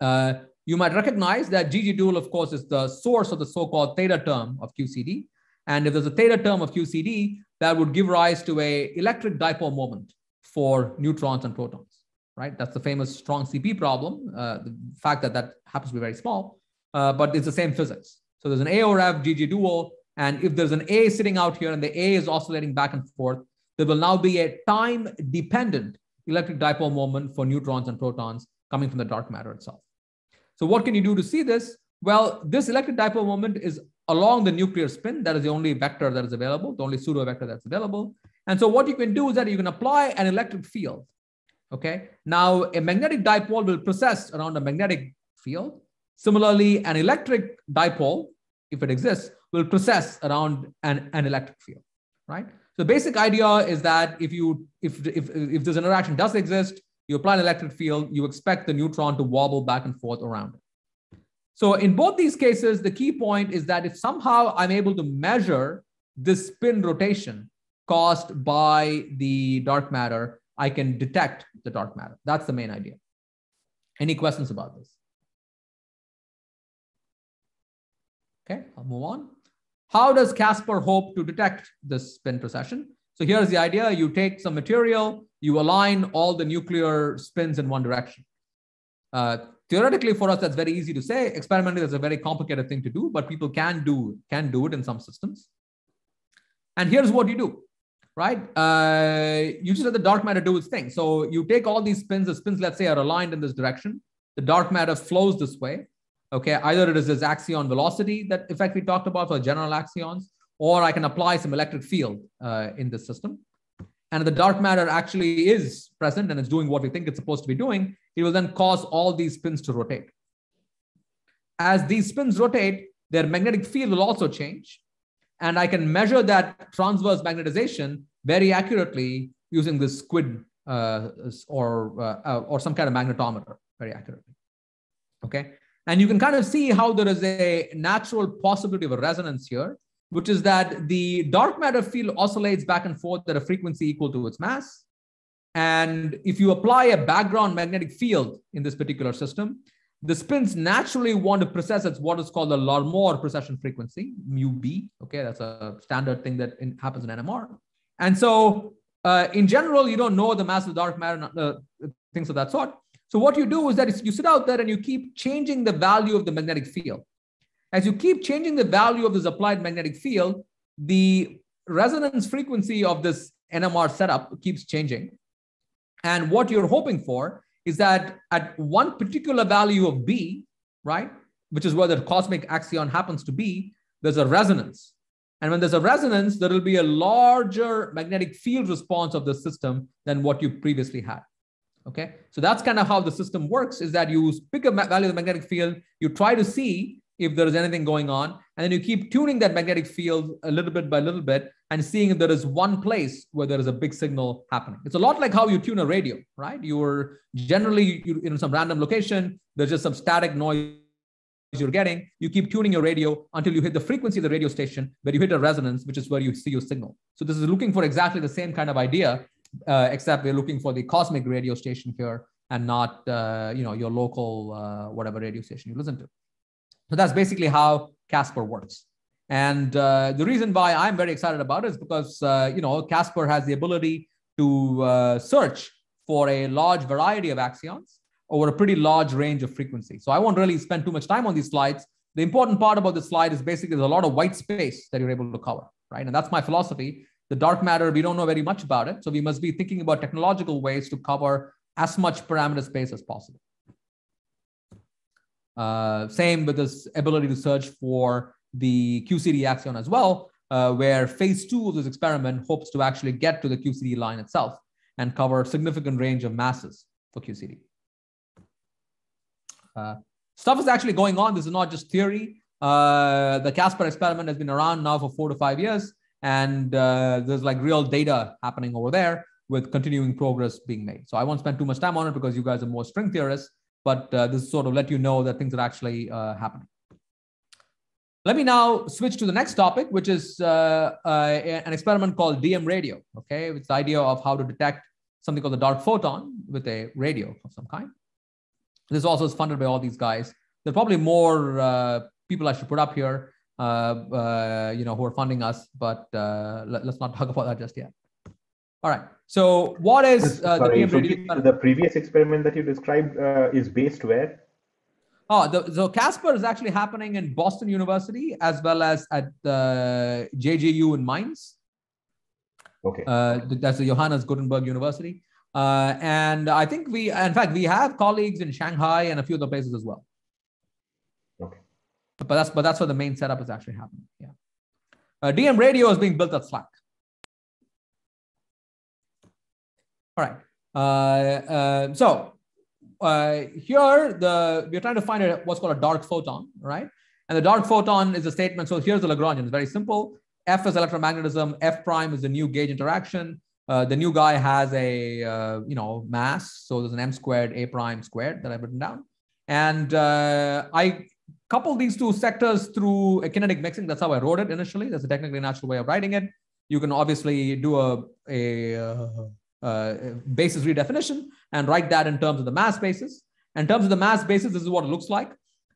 Uh, you might recognize that GG dual, of course, is the source of the so-called theta term of QCD. And if there's a theta term of QCD, that would give rise to a electric dipole moment for neutrons and protons, right? That's the famous strong CP problem. Uh, the fact that that happens to be very small, uh, but it's the same physics. So there's an A over F GG dual. And if there's an A sitting out here and the A is oscillating back and forth, there will now be a time dependent electric dipole moment for neutrons and protons coming from the dark matter itself. So what can you do to see this? Well, this electric dipole moment is along the nuclear spin. That is the only vector that is available, the only pseudo vector that's available. And so what you can do is that you can apply an electric field. Okay. Now a magnetic dipole will precess around a magnetic field. Similarly, an electric dipole, if it exists, will precess around an, an electric field, right? So the basic idea is that if you if, if if this interaction does exist, you apply an electric field, you expect the neutron to wobble back and forth around it. So in both these cases, the key point is that if somehow I'm able to measure this spin rotation caused by the dark matter, I can detect the dark matter. That's the main idea. Any questions about this? Okay, I'll move on. How does Casper hope to detect this spin precession? So here's the idea. You take some material, you align all the nuclear spins in one direction. Uh, theoretically, for us, that's very easy to say. Experimentally, that's a very complicated thing to do, but people can do, can do it in some systems. And here's what you do, right? Uh, you just let the dark matter do its thing. So you take all these spins, the spins, let's say, are aligned in this direction. The dark matter flows this way. Okay, either it is this axion velocity that effect we talked about for general axions, or I can apply some electric field uh, in this system. And the dark matter actually is present and it's doing what we think it's supposed to be doing, it will then cause all these spins to rotate. As these spins rotate, their magnetic field will also change. And I can measure that transverse magnetization very accurately using this SQUID uh, or, uh, or some kind of magnetometer very accurately. Okay. And you can kind of see how there is a natural possibility of a resonance here which is that the dark matter field oscillates back and forth at a frequency equal to its mass. And if you apply a background magnetic field in this particular system, the spins naturally want to precess at what is called the Larmor precession frequency, mu b. Okay, that's a standard thing that in, happens in NMR. And so, uh, in general, you don't know the mass of dark matter, uh, things of that sort. So, what you do is that you sit out there and you keep changing the value of the magnetic field. As you keep changing the value of this applied magnetic field, the resonance frequency of this NMR setup keeps changing. And what you're hoping for is that at one particular value of B, right, which is where the cosmic axion happens to be, there's a resonance. And when there's a resonance, there will be a larger magnetic field response of the system than what you previously had. Okay, so that's kind of how the system works is that you pick a value of the magnetic field, you try to see if there is anything going on. And then you keep tuning that magnetic field a little bit by little bit and seeing if there is one place where there is a big signal happening. It's a lot like how you tune a radio, right? You're generally you, in some random location, there's just some static noise you're getting, you keep tuning your radio until you hit the frequency of the radio station where you hit a resonance, which is where you see your signal. So this is looking for exactly the same kind of idea, uh, except we're looking for the cosmic radio station here and not uh, you know your local uh, whatever radio station you listen to. So that's basically how Casper works. And uh, the reason why I'm very excited about it is because uh, you know Casper has the ability to uh, search for a large variety of axions over a pretty large range of frequency. So I won't really spend too much time on these slides. The important part about this slide is basically there's a lot of white space that you're able to cover, right? And that's my philosophy. The dark matter, we don't know very much about it. So we must be thinking about technological ways to cover as much parameter space as possible. Uh, same with this ability to search for the QCD axion as well, uh, where phase two of this experiment hopes to actually get to the QCD line itself and cover a significant range of masses for QCD. Uh, stuff is actually going on. This is not just theory. Uh, the Casper experiment has been around now for four to five years, and uh, there's like real data happening over there with continuing progress being made. So I won't spend too much time on it because you guys are more string theorists, but uh, this sort of let you know that things are actually uh, happening. Let me now switch to the next topic, which is uh, uh, an experiment called DM radio. Okay, it's the idea of how to detect something called the dark photon with a radio of some kind. This also is funded by all these guys. There are probably more uh, people I should put up here, uh, you know, who are funding us, but let, us not talk about that just yet. All right. So, what is Sorry, the? The previous experiment that you described is based where? Oh, the, so Casper is actually happening in Boston University as well as at the JGU in Mainz. Okay. Uh, that's the Johannes Gutenberg University. Uh, and I think we, in fact, we have colleagues in Shanghai and a few other places as well. Okay. But that's but that's where the main setup is actually happening. Yeah. Uh, DM radio is being built at SLAC. All right. Uh, uh, so uh, here the we're trying to find a, what's called a dark photon, right? And the dark photon is a statement. So here's the Lagrangian. It's very simple. F is electromagnetism. F prime is the new gauge interaction. Uh, the new guy has a uh, you know mass, so there's an m squared a prime squared that I've written down, and uh, I couple these two sectors through a kinetic mixing. That's how I wrote it initially. That's a technically natural way of writing it. You can obviously do a, a uh, basis redefinition and write that in terms of the mass basis. In terms of the mass basis, this is what it looks like.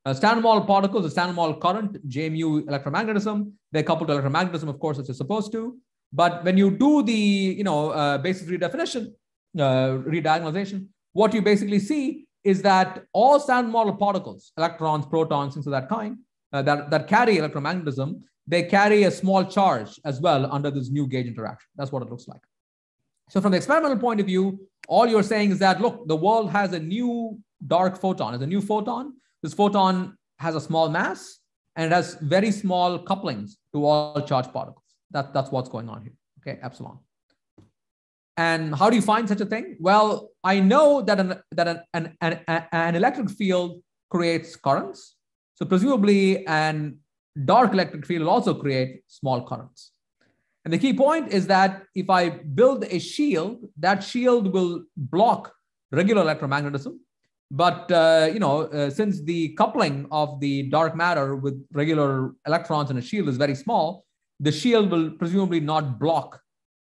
Uh, Standard model particles, the Standard model current, J mu electromagnetism, they're coupled to electromagnetism, of course, as you're supposed to. But when you do the you know uh, basis redefinition, uh, rediagonalization, what you basically see is that all standard model particles, electrons, protons, things of that kind, uh, that, that carry electromagnetism, they carry a small charge as well under this new gauge interaction. That's what it looks like. So from the experimental point of view, all you're saying is that, look, the world has a new dark photon. It's a new photon. This photon has a small mass and it has very small couplings to all charged particles. That, that's what's going on here, okay, epsilon. And how do you find such a thing? Well, I know that an, that an, an, an, an electric field creates currents. So presumably an dark electric field will also create small currents. And the key point is that if I build a shield, that shield will block regular electromagnetism. But uh, you know, uh, since the coupling of the dark matter with regular electrons in a shield is very small, the shield will presumably not block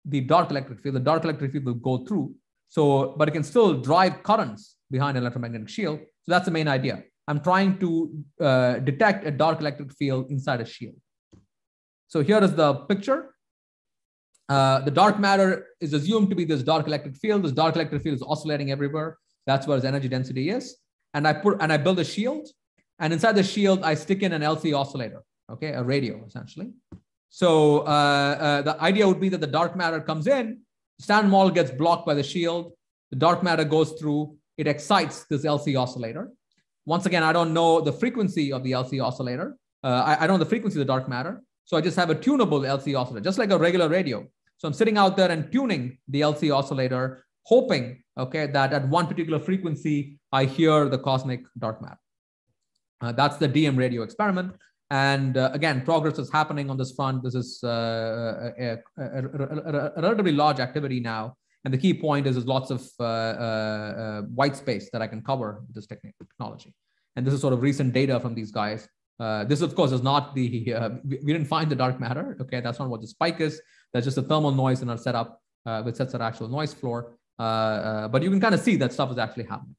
the dark electric field. The dark electric field will go through. So, but it can still drive currents behind an electromagnetic shield. So that's the main idea. I'm trying to uh, detect a dark electric field inside a shield. So here is the picture. Uh, the dark matter is assumed to be this dark electric field. This dark electric field is oscillating everywhere. That's where its energy density is. And I put and I build a shield. And inside the shield, I stick in an LC oscillator, okay, a radio essentially. So uh, uh, the idea would be that the dark matter comes in, standard model gets blocked by the shield, the dark matter goes through, it excites this LC oscillator. Once again, I don't know the frequency of the LC oscillator. Uh, I, I don't know the frequency of the dark matter. So I just have a tunable LC oscillator, just like a regular radio. So I'm sitting out there and tuning the LC oscillator, hoping, okay, that at one particular frequency, I hear the cosmic dark matter. Uh, that's the DM radio experiment. And uh, again, progress is happening on this front. This is uh, a, a, a, a, relatively large activity now. And the key point is there's lots of uh, uh, uh, white space that I can cover with this technology. And this is sort of recent data from these guys. This, of course, is not the, we, we, didn't find the dark matter. Okay, that's not what the spike is. That's just a thermal noise in our setup, uh, which sets our actual noise floor. Uh, uh, but you can kind of see that stuff is actually happening.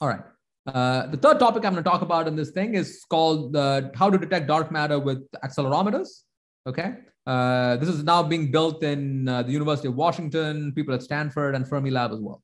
All right. Uh, the third topic I'm going to talk about in this thing is called how to detect dark matter with accelerometers. Okay. Uh, this is now being built in uh, the University of Washington, people at Stanford and Fermilab as well.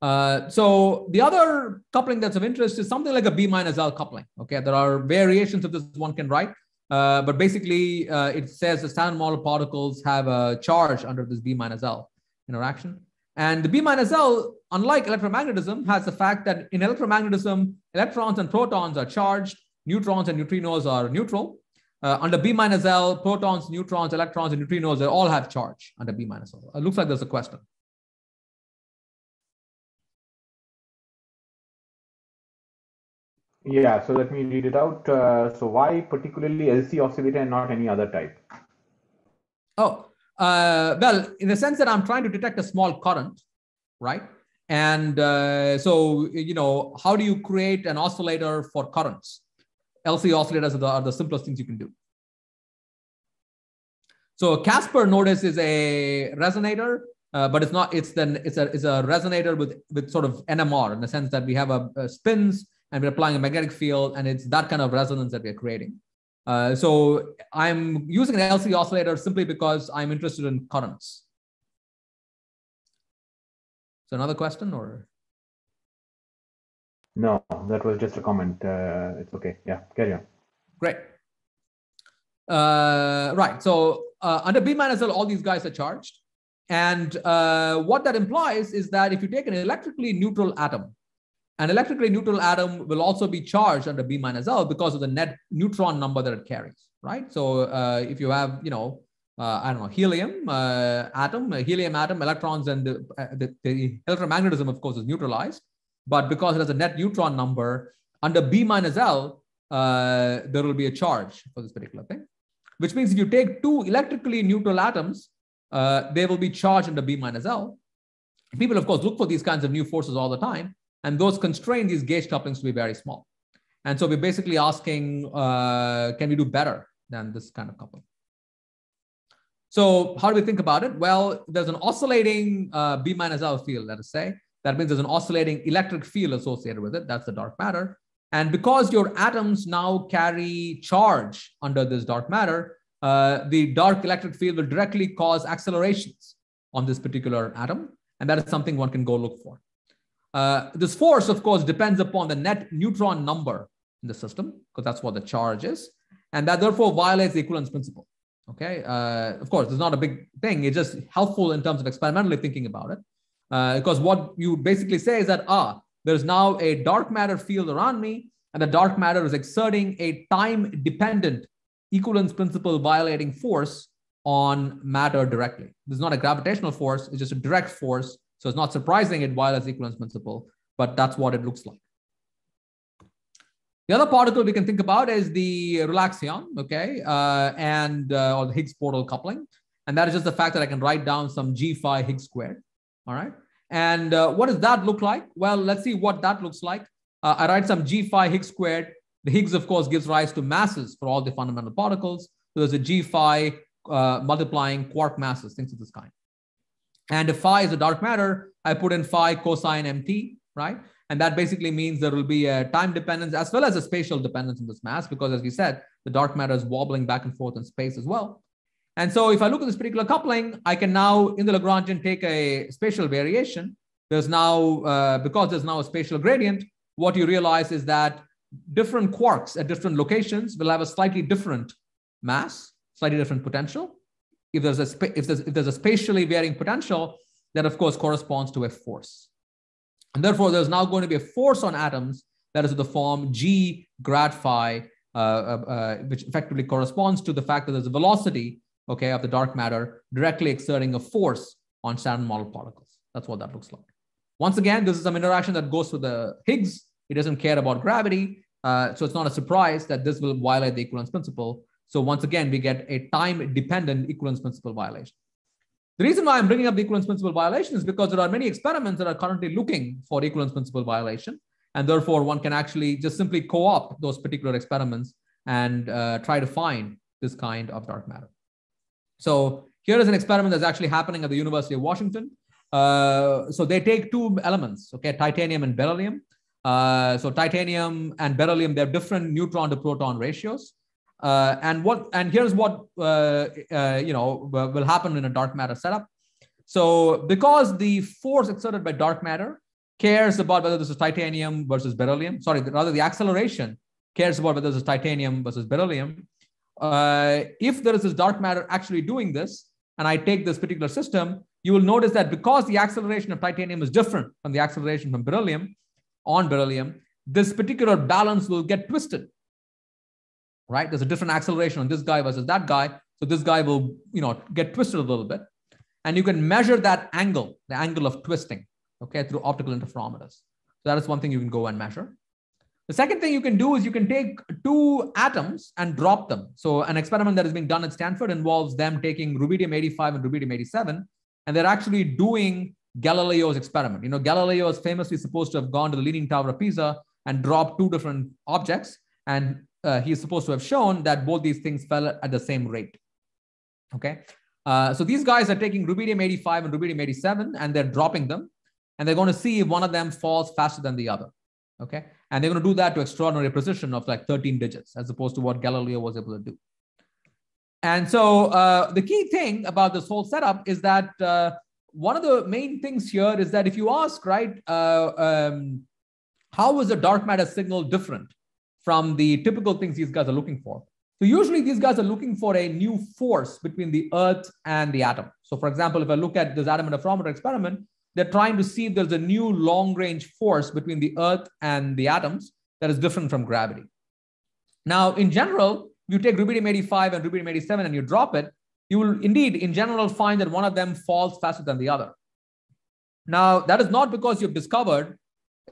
Uh, so the other coupling that's of interest is something like a B minus L coupling. Okay, there are variations of this one can write, uh, but basically uh, it says the standard model particles have a charge under this B minus L interaction. And the B minus L, unlike electromagnetism, has the fact that in electromagnetism, electrons and protons are charged, neutrons and neutrinos are neutral. Uh, under B minus L, protons, neutrons, electrons, and neutrinos, they all have charge under B minus L. It looks like there's a question. Yeah, so let me read it out. Uh, so why particularly LC oscillator and not any other type? Oh, uh, well, in the sense that I'm trying to detect a small current, right? And uh, so, you know, how do you create an oscillator for currents? LC oscillators are the, are the simplest things you can do. So Casper, notice, is a resonator, uh, but it's not. It's then it's a it's a resonator with with sort of NMR in the sense that we have a, a, spins and we're applying a magnetic field, and it's that kind of resonance that we're creating. Uh, so I'm using an LC oscillator simply because I'm interested in currents. So another question or? No, that was just a comment. Uh, it's okay. Yeah, carry on. Great. Uh, right. So uh, under B minus L, all these guys are charged. And uh, what that implies is that if you take an electrically neutral atom, an electrically neutral atom will also be charged under B minus L because of the net neutron number that it carries, right? So uh, if you have, you know, uh, I don't know, helium uh, atom, helium atom, electrons, and the, the, the electromagnetism, of course, is neutralized. But because it has a net neutron number, under B minus L, uh, there will be a charge for this particular thing, which means if you take two electrically neutral atoms, uh, they will be charged under B minus L. People, of course, look for these kinds of new forces all the time, and those constrain these gauge couplings to be very small. And so we're basically asking, uh, can we do better than this kind of coupling? So how do we think about it? Well, there's an oscillating uh, B minus L field, let us say, that means there's an oscillating electric field associated with it. That's the dark matter. And because your atoms now carry charge under this dark matter, uh, the dark electric field will directly cause accelerations on this particular atom. And that is something one can go look for. Uh, this force, of course, depends upon the net neutron number in the system, because that's what the charge is. And that therefore violates the equivalence principle. Okay. Uh, of course, it's not a big thing. It's just helpful in terms of experimentally thinking about it. Uh, because what you basically say is that, ah, there's now a dark matter field around me, and the dark matter is exerting a time dependent equivalence principle violating force on matter directly. This is not a gravitational force, it's just a direct force. So it's not surprising it violates equivalence principle, but that's what it looks like. The other particle we can think about is the relaxion, okay, uh, and uh, or the Higgs portal coupling, and that is just the fact that I can write down some g phi Higgs squared. All right. And uh, what does that look like? Well, let's see what that looks like. Uh, I write some g phi Higgs squared. The Higgs, of course, gives rise to masses for all the fundamental particles. So there's a g phi uh, multiplying quark masses, things of this kind. And if phi is a dark matter, I put in phi cosine mt, right? And that basically means there will be a time dependence as well as a spatial dependence in this mass, because as we said, the dark matter is wobbling back and forth in space as well. And so if I look at this particular coupling, I can now in the Lagrangian take a spatial variation. There's now, uh, because there's now a spatial gradient, what you realize is that different quarks at different locations will have a slightly different mass, slightly different potential. If there's a, if there's, if there's a spatially varying potential, that of course corresponds to a force. And therefore, there's now going to be a force on atoms that is of the form g grad phi, uh, uh, uh which effectively corresponds to the fact that there's a velocity okay, of the dark matter directly exerting a force on standard model particles. That's what that looks like. Once again, this is some interaction that goes with the Higgs. It doesn't care about gravity. Uh, so it's not a surprise that this will violate the equivalence principle. So once again, we get a time-dependent equivalence principle violation. The reason why I'm bringing up the equivalence principle violation is because there are many experiments that are currently looking for equivalence principle violation. And therefore, one can actually just simply co opt those particular experiments and uh, try to find this kind of dark matter. So, here is an experiment that's actually happening at the University of Washington. Uh, so, they take two elements, okay, titanium and beryllium. Uh, so, titanium and beryllium, they have different neutron to proton ratios. Uh, and what and here's what uh, uh, you know will happen in a dark matter setup. So because the force exerted by dark matter cares about whether this is titanium versus beryllium, sorry, rather the acceleration cares about whether this is titanium versus beryllium. Uh, if there is this dark matter actually doing this, and I take this particular system, you will notice that because the acceleration of titanium is different from the acceleration from beryllium on beryllium, this particular balance will get twisted right? There's a different acceleration on this guy versus that guy. So this guy will, you know, get twisted a little bit. And you can measure that angle, the angle of twisting, okay, through optical interferometers. So that is one thing you can go and measure. The second thing you can do is you can take two atoms and drop them. So an experiment that is being done at Stanford involves them taking rubidium 85 and rubidium 87, and they're actually doing Galileo's experiment. You know, Galileo is famously supposed to have gone to the Leaning Tower of Pisa and dropped two different objects, and uh, he is supposed to have shown that both these things fell at the same rate. Okay. Uh, so these guys are taking rubidium 85 and rubidium 87 and they're dropping them. And they're going to see if one of them falls faster than the other. Okay. And they're going to do that to extraordinary precision of like 13 digits as opposed to what Galileo was able to do. And so uh, the key thing about this whole setup is that uh, one of the main things here is that if you ask, right, uh, um, how is a dark matter signal different from the typical things these guys are looking for. So usually these guys are looking for a new force between the earth and the atom. So for example, if I look at this atom interferometer experiment, they're trying to see if there's a new long range force between the earth and the atoms that is different from gravity. Now, in general, you take rubidium 85 and rubidium 87 and you drop it, you will indeed, in general, find that one of them falls faster than the other. Now, that is not because you've discovered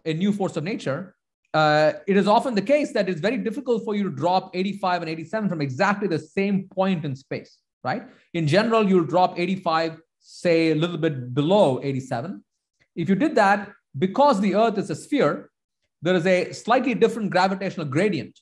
a new force of nature, uh, it is often the case that it's very difficult for you to drop 85 and 87 from exactly the same point in space, right? In general, you'll drop 85, say a little bit below 87. If you did that, because the Earth is a sphere, there is a slightly different gravitational gradient,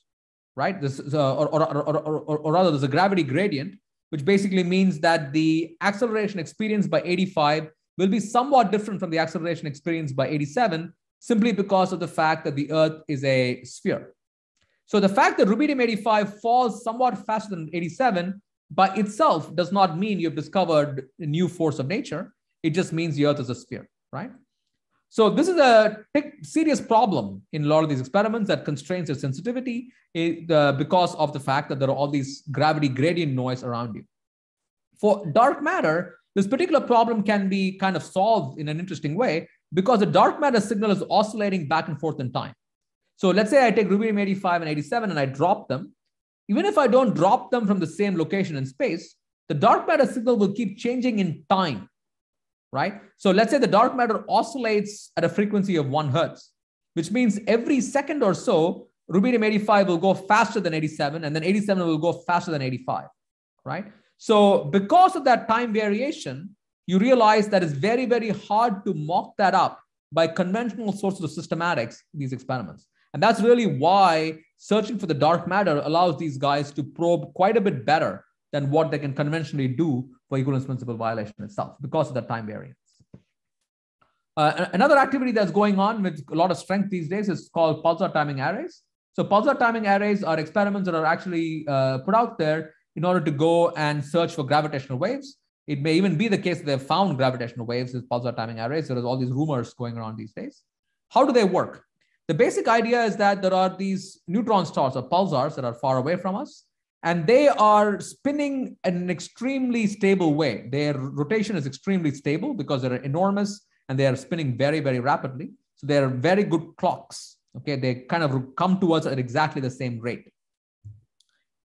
right? This is, uh, or, or, or, or, or rather, there's a gravity gradient, which basically means that the acceleration experienced by 85 will be somewhat different from the acceleration experienced by 87 simply because of the fact that the Earth is a sphere. So the fact that rubidium 85 falls somewhat faster than 87 by itself does not mean you've discovered a new force of nature. It just means the Earth is a sphere, right? So this is a serious problem in a lot of these experiments that constrains your sensitivity uh, because of the fact that there are all these gravity gradient noise around you. For dark matter, this particular problem can be kind of solved in an interesting way because the dark matter signal is oscillating back and forth in time. So let's say I take rubidium 85 and 87 and I drop them. Even if I don't drop them from the same location in space, the dark matter signal will keep changing in time, right? So let's say the dark matter oscillates at a frequency of one hertz, which means every second or so, rubidium 85 will go faster than 87, and then 87 will go faster than 85, right? So because of that time variation, you realize that it's very, very hard to mock that up by conventional sources of systematics, these experiments. And that's really why searching for the dark matter allows these guys to probe quite a bit better than what they can conventionally do for equivalence principle violation itself because of that time variance. Uh, another activity that's going on with a lot of strength these days is called pulsar timing arrays. So pulsar timing arrays are experiments that are actually uh, put out there in order to go and search for gravitational waves. It may even be the case that they've found gravitational waves with pulsar timing arrays. There is all these rumors going around these days. How do they work? The basic idea is that there are these neutron stars or pulsars that are far away from us, and they are spinning in an extremely stable way. Their rotation is extremely stable because they're enormous and they are spinning very, very rapidly. So they're very good clocks. Okay, they kind of come to us at exactly the same rate.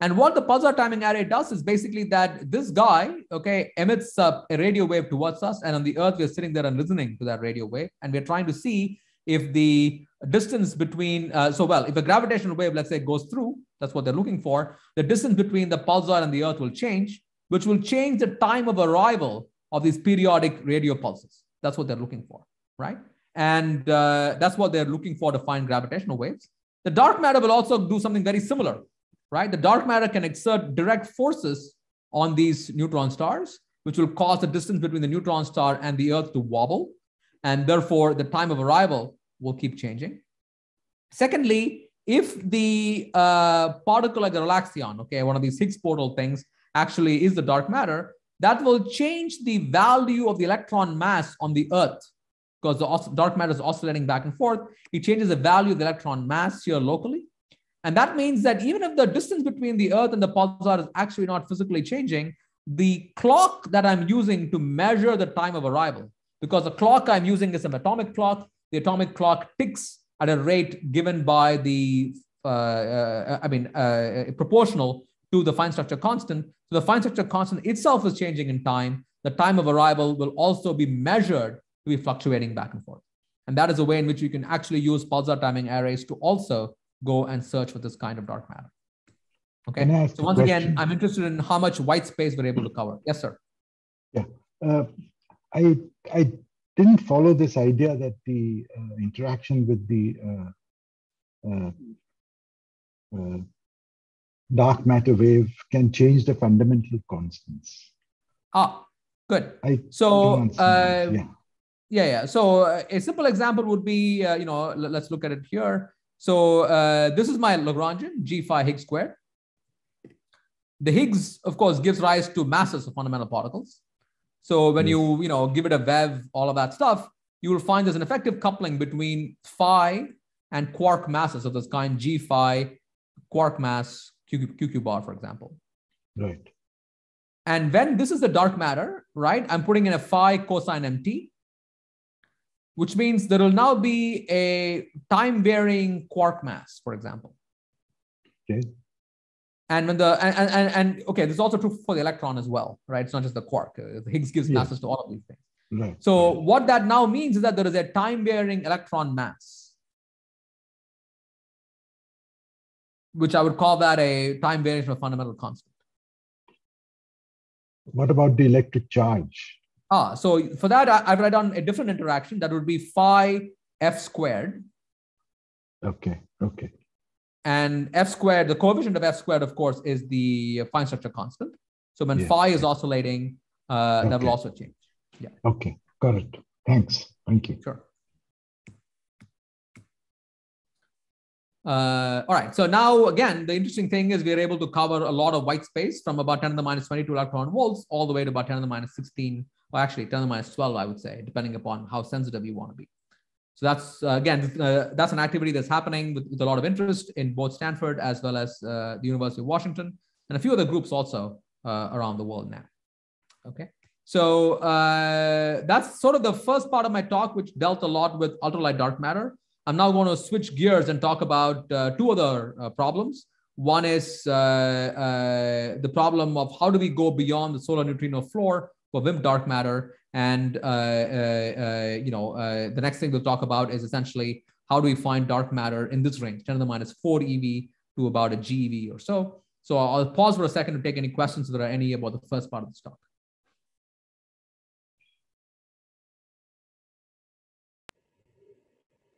And what the pulsar timing array does is basically that this guy, okay, emits a, radio wave towards us. And on the Earth, we're sitting there and listening to that radio wave. And we're trying to see if the distance between, uh, so well, if a gravitational wave, let's say, goes through, that's what they're looking for, the distance between the pulsar and the Earth will change, which will change the time of arrival of these periodic radio pulses. That's what they're looking for, right? And uh, that's what they're looking for to find gravitational waves. The dark matter will also do something very similar, right? The dark matter can exert direct forces on these neutron stars, which will cause the distance between the neutron star and the Earth to wobble. And therefore, the time of arrival will keep changing. Secondly, if the uh, particle like the relaxion, okay, one of these Higgs portal things, actually is the dark matter, that will change the value of the electron mass on the Earth because the dark matter is oscillating back and forth. It changes the value of the electron mass here locally. And that means that even if the distance between the Earth and the pulsar is actually not physically changing, the clock that I'm using to measure the time of arrival, because the clock I'm using is an atomic clock, the atomic clock ticks at a rate given by the, uh, uh, I mean, uh, proportional to the fine structure constant. So the fine structure constant itself is changing in time. The time of arrival will also be measured to be fluctuating back and forth. And that is a way in which you can actually use pulsar timing arrays to also go and search for this kind of dark matter. Okay. So once again, I'm interested in how much white space we're able to cover. Yes, sir. Yeah. Uh, I I didn't follow this idea that the uh, interaction with the uh, uh, uh dark matter wave can change the fundamental constants. Ah, good. I so uh, yeah. Yeah, yeah. So a simple example would be, uh, you know, let's look at it here. So uh, this is my Lagrangian, G phi Higgs squared. The Higgs, of course, gives rise to masses of fundamental particles. So when you, you know, give it a VEV, all of that stuff, you will find there's an effective coupling between phi and quark masses of this kind, G phi, quark mass, QQ, QQ bar, for example. Right. And when this is the dark matter, right, I'm putting in a phi cosine MT which means there will now be a time varying quark mass, for example. Okay. And when the and, and, and okay, this is also true for the electron as well, right? It's not just the quark. Uh, the Higgs gives masses to all of these things. Right. So what that now means is that there is a time varying electron mass, which I would call that a time variation of fundamental constant. What about the electric charge? Ah, so for that, I, I've write down a different interaction that would be phi f squared. Okay, okay. And f squared, the coefficient of f squared, of course, is the fine structure constant. So when phi is oscillating, uh, okay. that will also change. Yeah. Okay, got it. Thanks. Thank you. Sure. Uh, all right. So now, again, the interesting thing is we're able to cover a lot of white space from about 10 to the minus 22 electron volts all the way to about 10 to the minus 16 or actually 10 to the minus 12, I would say, depending upon how sensitive you want to be. So that's, uh, again, uh, that's an activity that's happening with, with, a lot of interest in both Stanford as well as uh, the University of Washington and a few other groups also uh, around the world now. Okay. So uh, that's sort of the first part of my talk, which dealt a lot with ultralight dark matter. I'm now going to switch gears and talk about uh, two other problems. One is the problem of how do we go beyond the solar neutrino floor for WIMP dark matter. And uh, uh, uh, you know, the next thing we'll talk about is essentially how do we find dark matter in this range, 10 to the minus 4 EV to about a GeV or so. So I'll pause for a second to take any questions if there are any about the first part of the talk.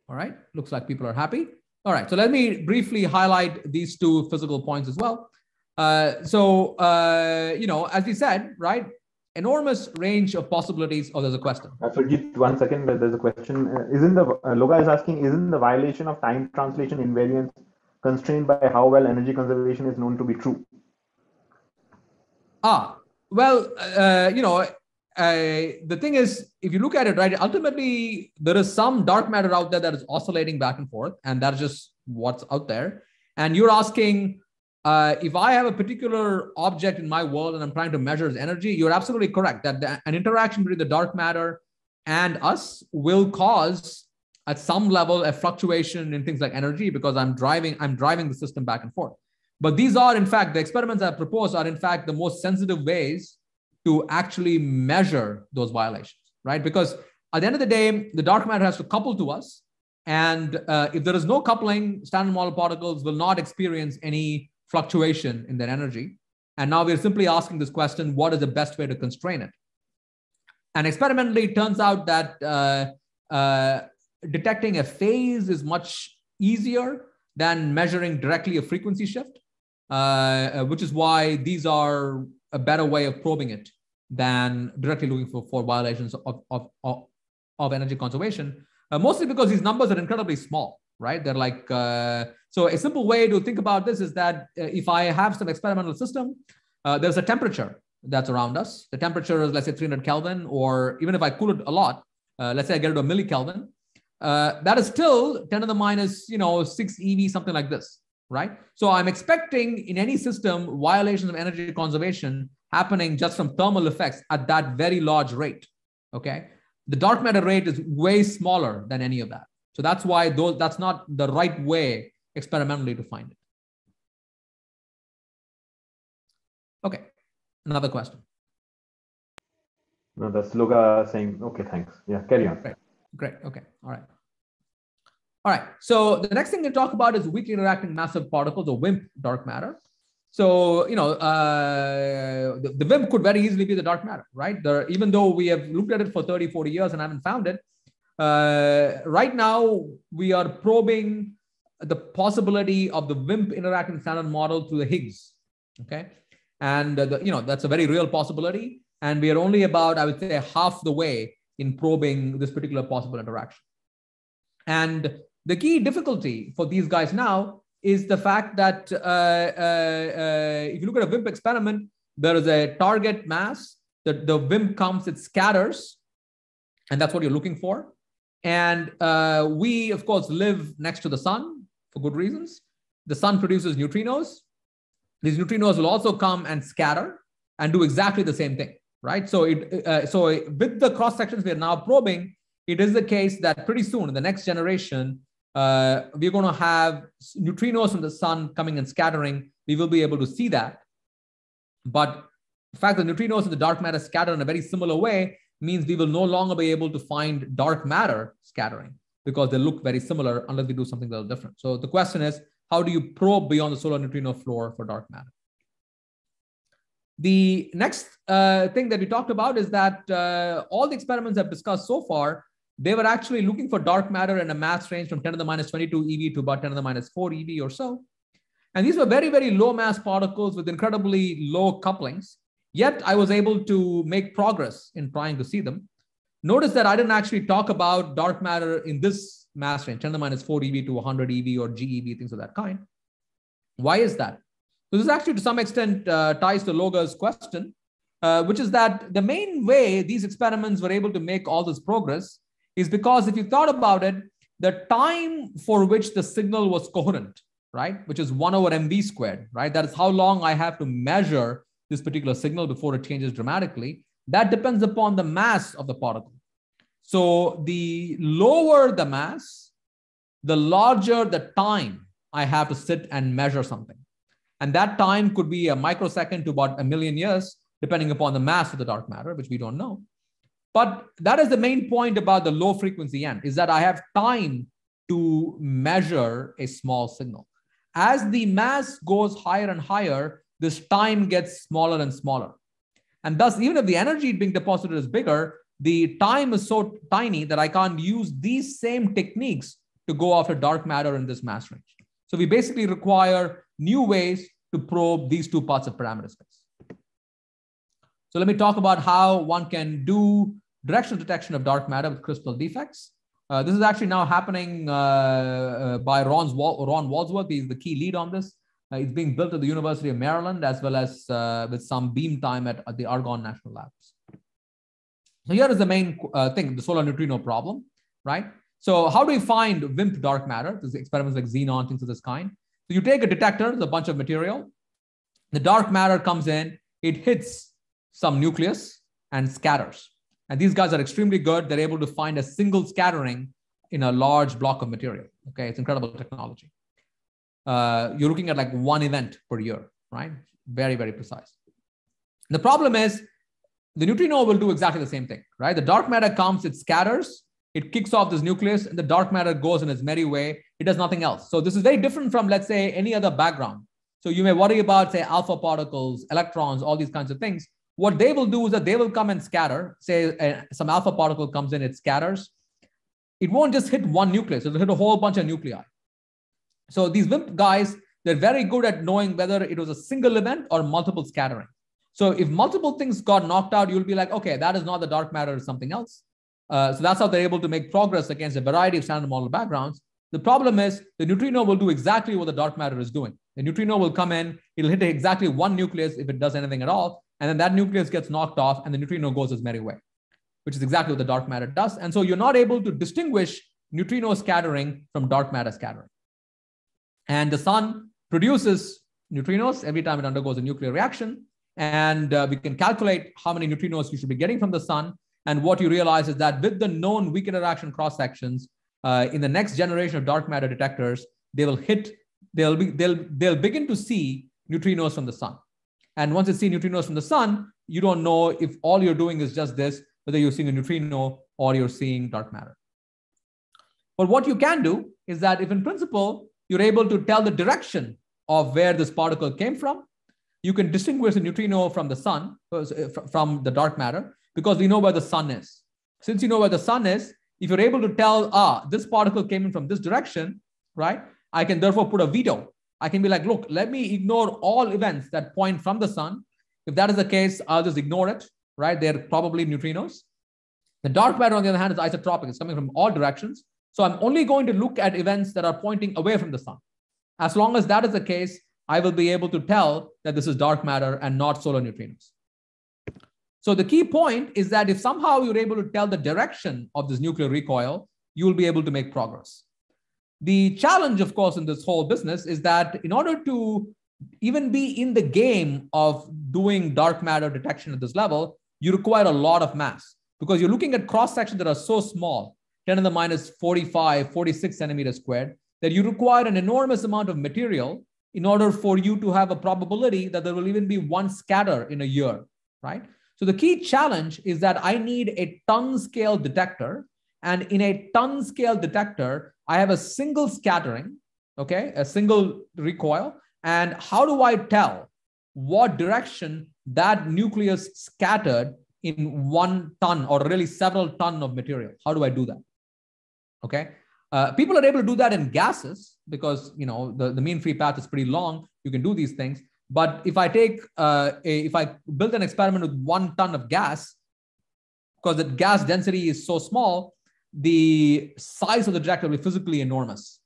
All right, looks like people are happy. All right, so let me briefly highlight these two physical points as well. Uh, so, uh, you know, as we said, right, enormous range of possibilities. Oh, there's a question. Uh, Surjeet, one second. There's a question. Uh, isn't the uh, Loga is asking? Isn't the violation of time translation invariance constrained by how well energy conservation is known to be true? Ah, well, uh, you know, uh, the thing is, if you look at it, right, ultimately there is some dark matter out there that is oscillating back and forth, and that's just what's out there. And you're asking, uh, if I have a particular object in my world and I'm trying to measure its energy, you're absolutely correct that the, an interaction between the dark matter and us will cause at some level a fluctuation in things like energy because I'm driving I'm driving the system back and forth. But these are in fact the experiments I propose are in fact the most sensitive ways to actually measure those violations, right? Because at the end of the day, the dark matter has to couple to us, and uh, if there is no coupling, standard model particles will not experience any fluctuation in their energy. And now we're simply asking this question what is the best way to constrain it? And experimentally, it turns out that uh, uh, detecting a phase is much easier than measuring directly a frequency shift, uh, which is why these are a better way of probing it than directly looking for, for violations of, of, of, of energy conservation, uh, mostly because these numbers are incredibly small, right? They're like, uh, so a simple way to think about this is that uh, if I have some experimental system, uh, there's a temperature that's around us. The temperature is, let's say, 300 Kelvin, or even if I cool it a lot, uh, let's say I get it to a millikelvin, uh, that is still 10 to the minus, you know, 6 EV, something like this, right? So I'm expecting in any system violations of energy conservation happening just from thermal effects at that very large rate, okay? The dark matter rate is way smaller than any of that. So that's why those, that's not the right way experimentally to find it. Okay, another question. No, that's Loga saying, okay, thanks. Yeah, carry on. Great. Great. Okay. All right. All right. So the next thing to talk about is weakly interacting massive particles, or WIMP dark matter. So, you know, uh, the, the, WIMP could very easily be the dark matter, right? There, even though we have looked at it for 30, 40 years and haven't found it, uh, right now we are probing the possibility of the WIMP interacting standard model through the Higgs. Okay. And, the, you know, that's a very real possibility. And we are only about, I would say, half the way in probing this particular possible interaction. And the key difficulty for these guys now is the fact that uh, uh, uh, if you look at a WIMP experiment, there is a target mass. that the WIMP comes, it scatters, and that's what you're looking for. And uh, we, of course, live next to the sun for good reasons. The sun produces neutrinos. These neutrinos will also come and scatter and do exactly the same thing right? So it uh, so with the cross sections we are now probing, it is the case that pretty soon in the next generation, uh, we're going to have neutrinos from the sun coming and scattering. We will be able to see that, but the fact that neutrinos in the dark matter scatter in a very similar way means we will no longer be able to find dark matter scattering because they look very similar unless we do something a little different. So the question is, how do you probe beyond the solar neutrino floor for dark matter? The next uh, thing that we talked about is that uh, all the experiments I've discussed so far, they were actually looking for dark matter in a mass range from 10 to the minus 22 EV to about 10 to the minus 4 EV or so. And these were very, very low mass particles with incredibly low couplings. Yet I was able to make progress in trying to see them. Notice that I didn't actually talk about dark matter in this mass range, 10 to the minus 4 EV to 100 EV or GeV, things of that kind. Why is that? So this actually to some extent uh, ties to Loga's question, uh, which is that the main way these experiments were able to make all this progress is because if you thought about it, the time for which the signal was coherent, right, which is one over mv squared, right, that is how long I have to measure this particular signal before it changes dramatically. That depends upon the mass of the particle. So the lower the mass, the larger the time I have to sit and measure something. And that time could be a microsecond to about a million years, depending upon the mass of the dark matter, which we don't know. But that is the main point about the low frequency end, is that I have time to measure a small signal. As the mass goes higher and higher, this time gets smaller and smaller. And thus, even if the energy being deposited is bigger, the time is so tiny that I can't use these same techniques to go after dark matter in this mass range. So we basically require new ways to probe these two parts of parameter space. So let me talk about how one can do directional detection of dark matter with crystal defects. Uh, this is actually now happening uh, uh, by Ron's Ron Walsworth. He's the key lead on this. Uh, it's being built at the University of Maryland as well as uh, with some beam time at, at, the Argonne National Labs. So here is the main uh, thing, the solar neutrino problem, right? So how do we find WIMP dark matter? There's experiments like xenon, things of this kind. So you take a detector, there's a bunch of material. The dark matter comes in, it hits some nucleus and scatters. And these guys are extremely good. They're able to find a single scattering in a large block of material. Okay, it's incredible technology. Uh, you're looking at like one event per year, right? Very, very precise. The problem is the neutrino will do exactly the same thing, right? The dark matter comes, it scatters, it kicks off this nucleus, and the dark matter goes in its merry way it does nothing else. So this is very different from, let's say, any other background. So you may worry about, say, alpha particles, electrons, all these kinds of things. what they will do is that they will come and scatter. Say uh, some alpha particle comes in, it scatters. It won't just hit one nucleus, it'll hit a whole bunch of nuclei. So these WIMP guys, they're very good at knowing whether it was a single event or multiple scattering. So if multiple things got knocked out, you'll be like, okay, that is not the dark matter, it's something else. Uh, so that's how they're able to make progress against a variety of standard model backgrounds. The problem is the neutrino will do exactly what the dark matter is doing. The neutrino will come in, it'll hit exactly one nucleus if it does anything at all, and then that nucleus gets knocked off and the neutrino goes its merry way, which is exactly what the dark matter does. And so you're not able to distinguish neutrino scattering from dark matter scattering. And the sun produces neutrinos every time it undergoes a nuclear reaction. And uh, we can calculate how many neutrinos you should be getting from the sun. And what you realize is that with the known weak interaction cross sections, uh, in the next generation of dark matter detectors, they will hit, they'll be, they'll, they'll begin to see neutrinos from the sun. And once you see neutrinos from the sun, you don't know if all you're doing is just this, whether you're seeing a neutrino or you're seeing dark matter. But what you can do is that if in principle, you're able to tell the direction of where this particle came from, you can distinguish a neutrino from the sun, uh, from the dark matter, because we know where the sun is. Since you know where the sun is, if you're able to tell, ah, this particle came in from this direction, right? I can therefore put a veto. I can be like, look, let me ignore all events that point from the sun. If that is the case, I'll just ignore it, right? They're probably neutrinos. The dark matter, on the other hand, is isotropic. It's coming from all directions. So I'm only going to look at events that are pointing away from the sun. As long as that is the case, I will be able to tell that this is dark matter and not solar neutrinos. So the key point is that if somehow you're able to tell the direction of this nuclear recoil, you will be able to make progress. The challenge, of course, in this whole business is that in order to even be in the game of doing dark matter detection at this level, you require a lot of mass because you're looking at cross sections that are so small, 10 to the minus 45, 46 centimeters squared, that you require an enormous amount of material in order for you to have a probability that there will even be one scatter in a year, right? So the key challenge is that I need a ton scale detector. And in a ton scale detector, I have a single scattering, okay, a single recoil. And how do I tell what direction that nucleus scattered in one ton or really several ton of material? How do I do that? Okay. Uh, people are able to do that in gases because you know the, the mean free path is pretty long. You can do these things. But if I take, uh, a, if I build an experiment with one ton of gas, because the gas density is so small, the size of the detector will be physically enormous.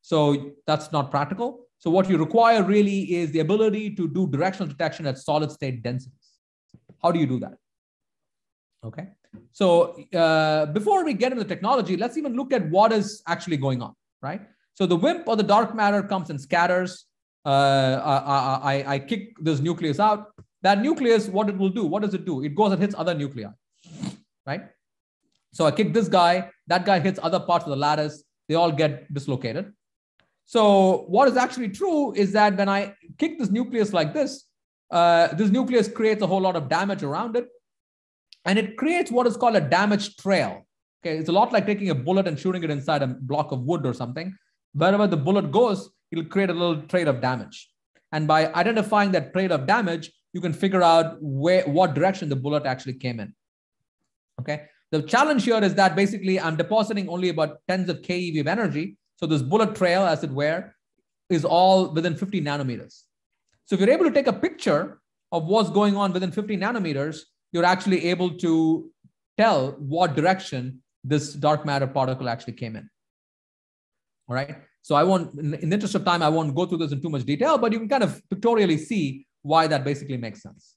So that's not practical. So what you require really is the ability to do directional detection at solid state densities. How do you do that? Okay. So uh, before we get into the technology, let's even look at what is actually going on, right? So the WIMP or the dark matter comes and scatters uh, I, I, I kick this nucleus out. That nucleus, what it will do? What does it do? It goes and hits other nuclei, right? So I kick this guy. That guy hits other parts of the lattice. They all get dislocated. So what is actually true is that when I kick this nucleus like this, uh, this nucleus creates a whole lot of damage around it. And it creates what is called a damage trail. Okay, it's a lot like taking a bullet and shooting it inside a block of wood or something. Wherever the bullet goes, it'll create a little trail of damage. And by identifying that trail of damage, you can figure out where what direction the bullet actually came in. Okay. The challenge here is that basically I'm depositing only about tens of keV of energy. So this bullet trail, as it were, is all within 50 nanometers. So if you're able to take a picture of what's going on within 50 nanometers, you're actually able to tell what direction this dark matter particle actually came in. All right. So I won't, in the interest of time, I won't go through this in too much detail, but you can kind of pictorially see why that basically makes sense.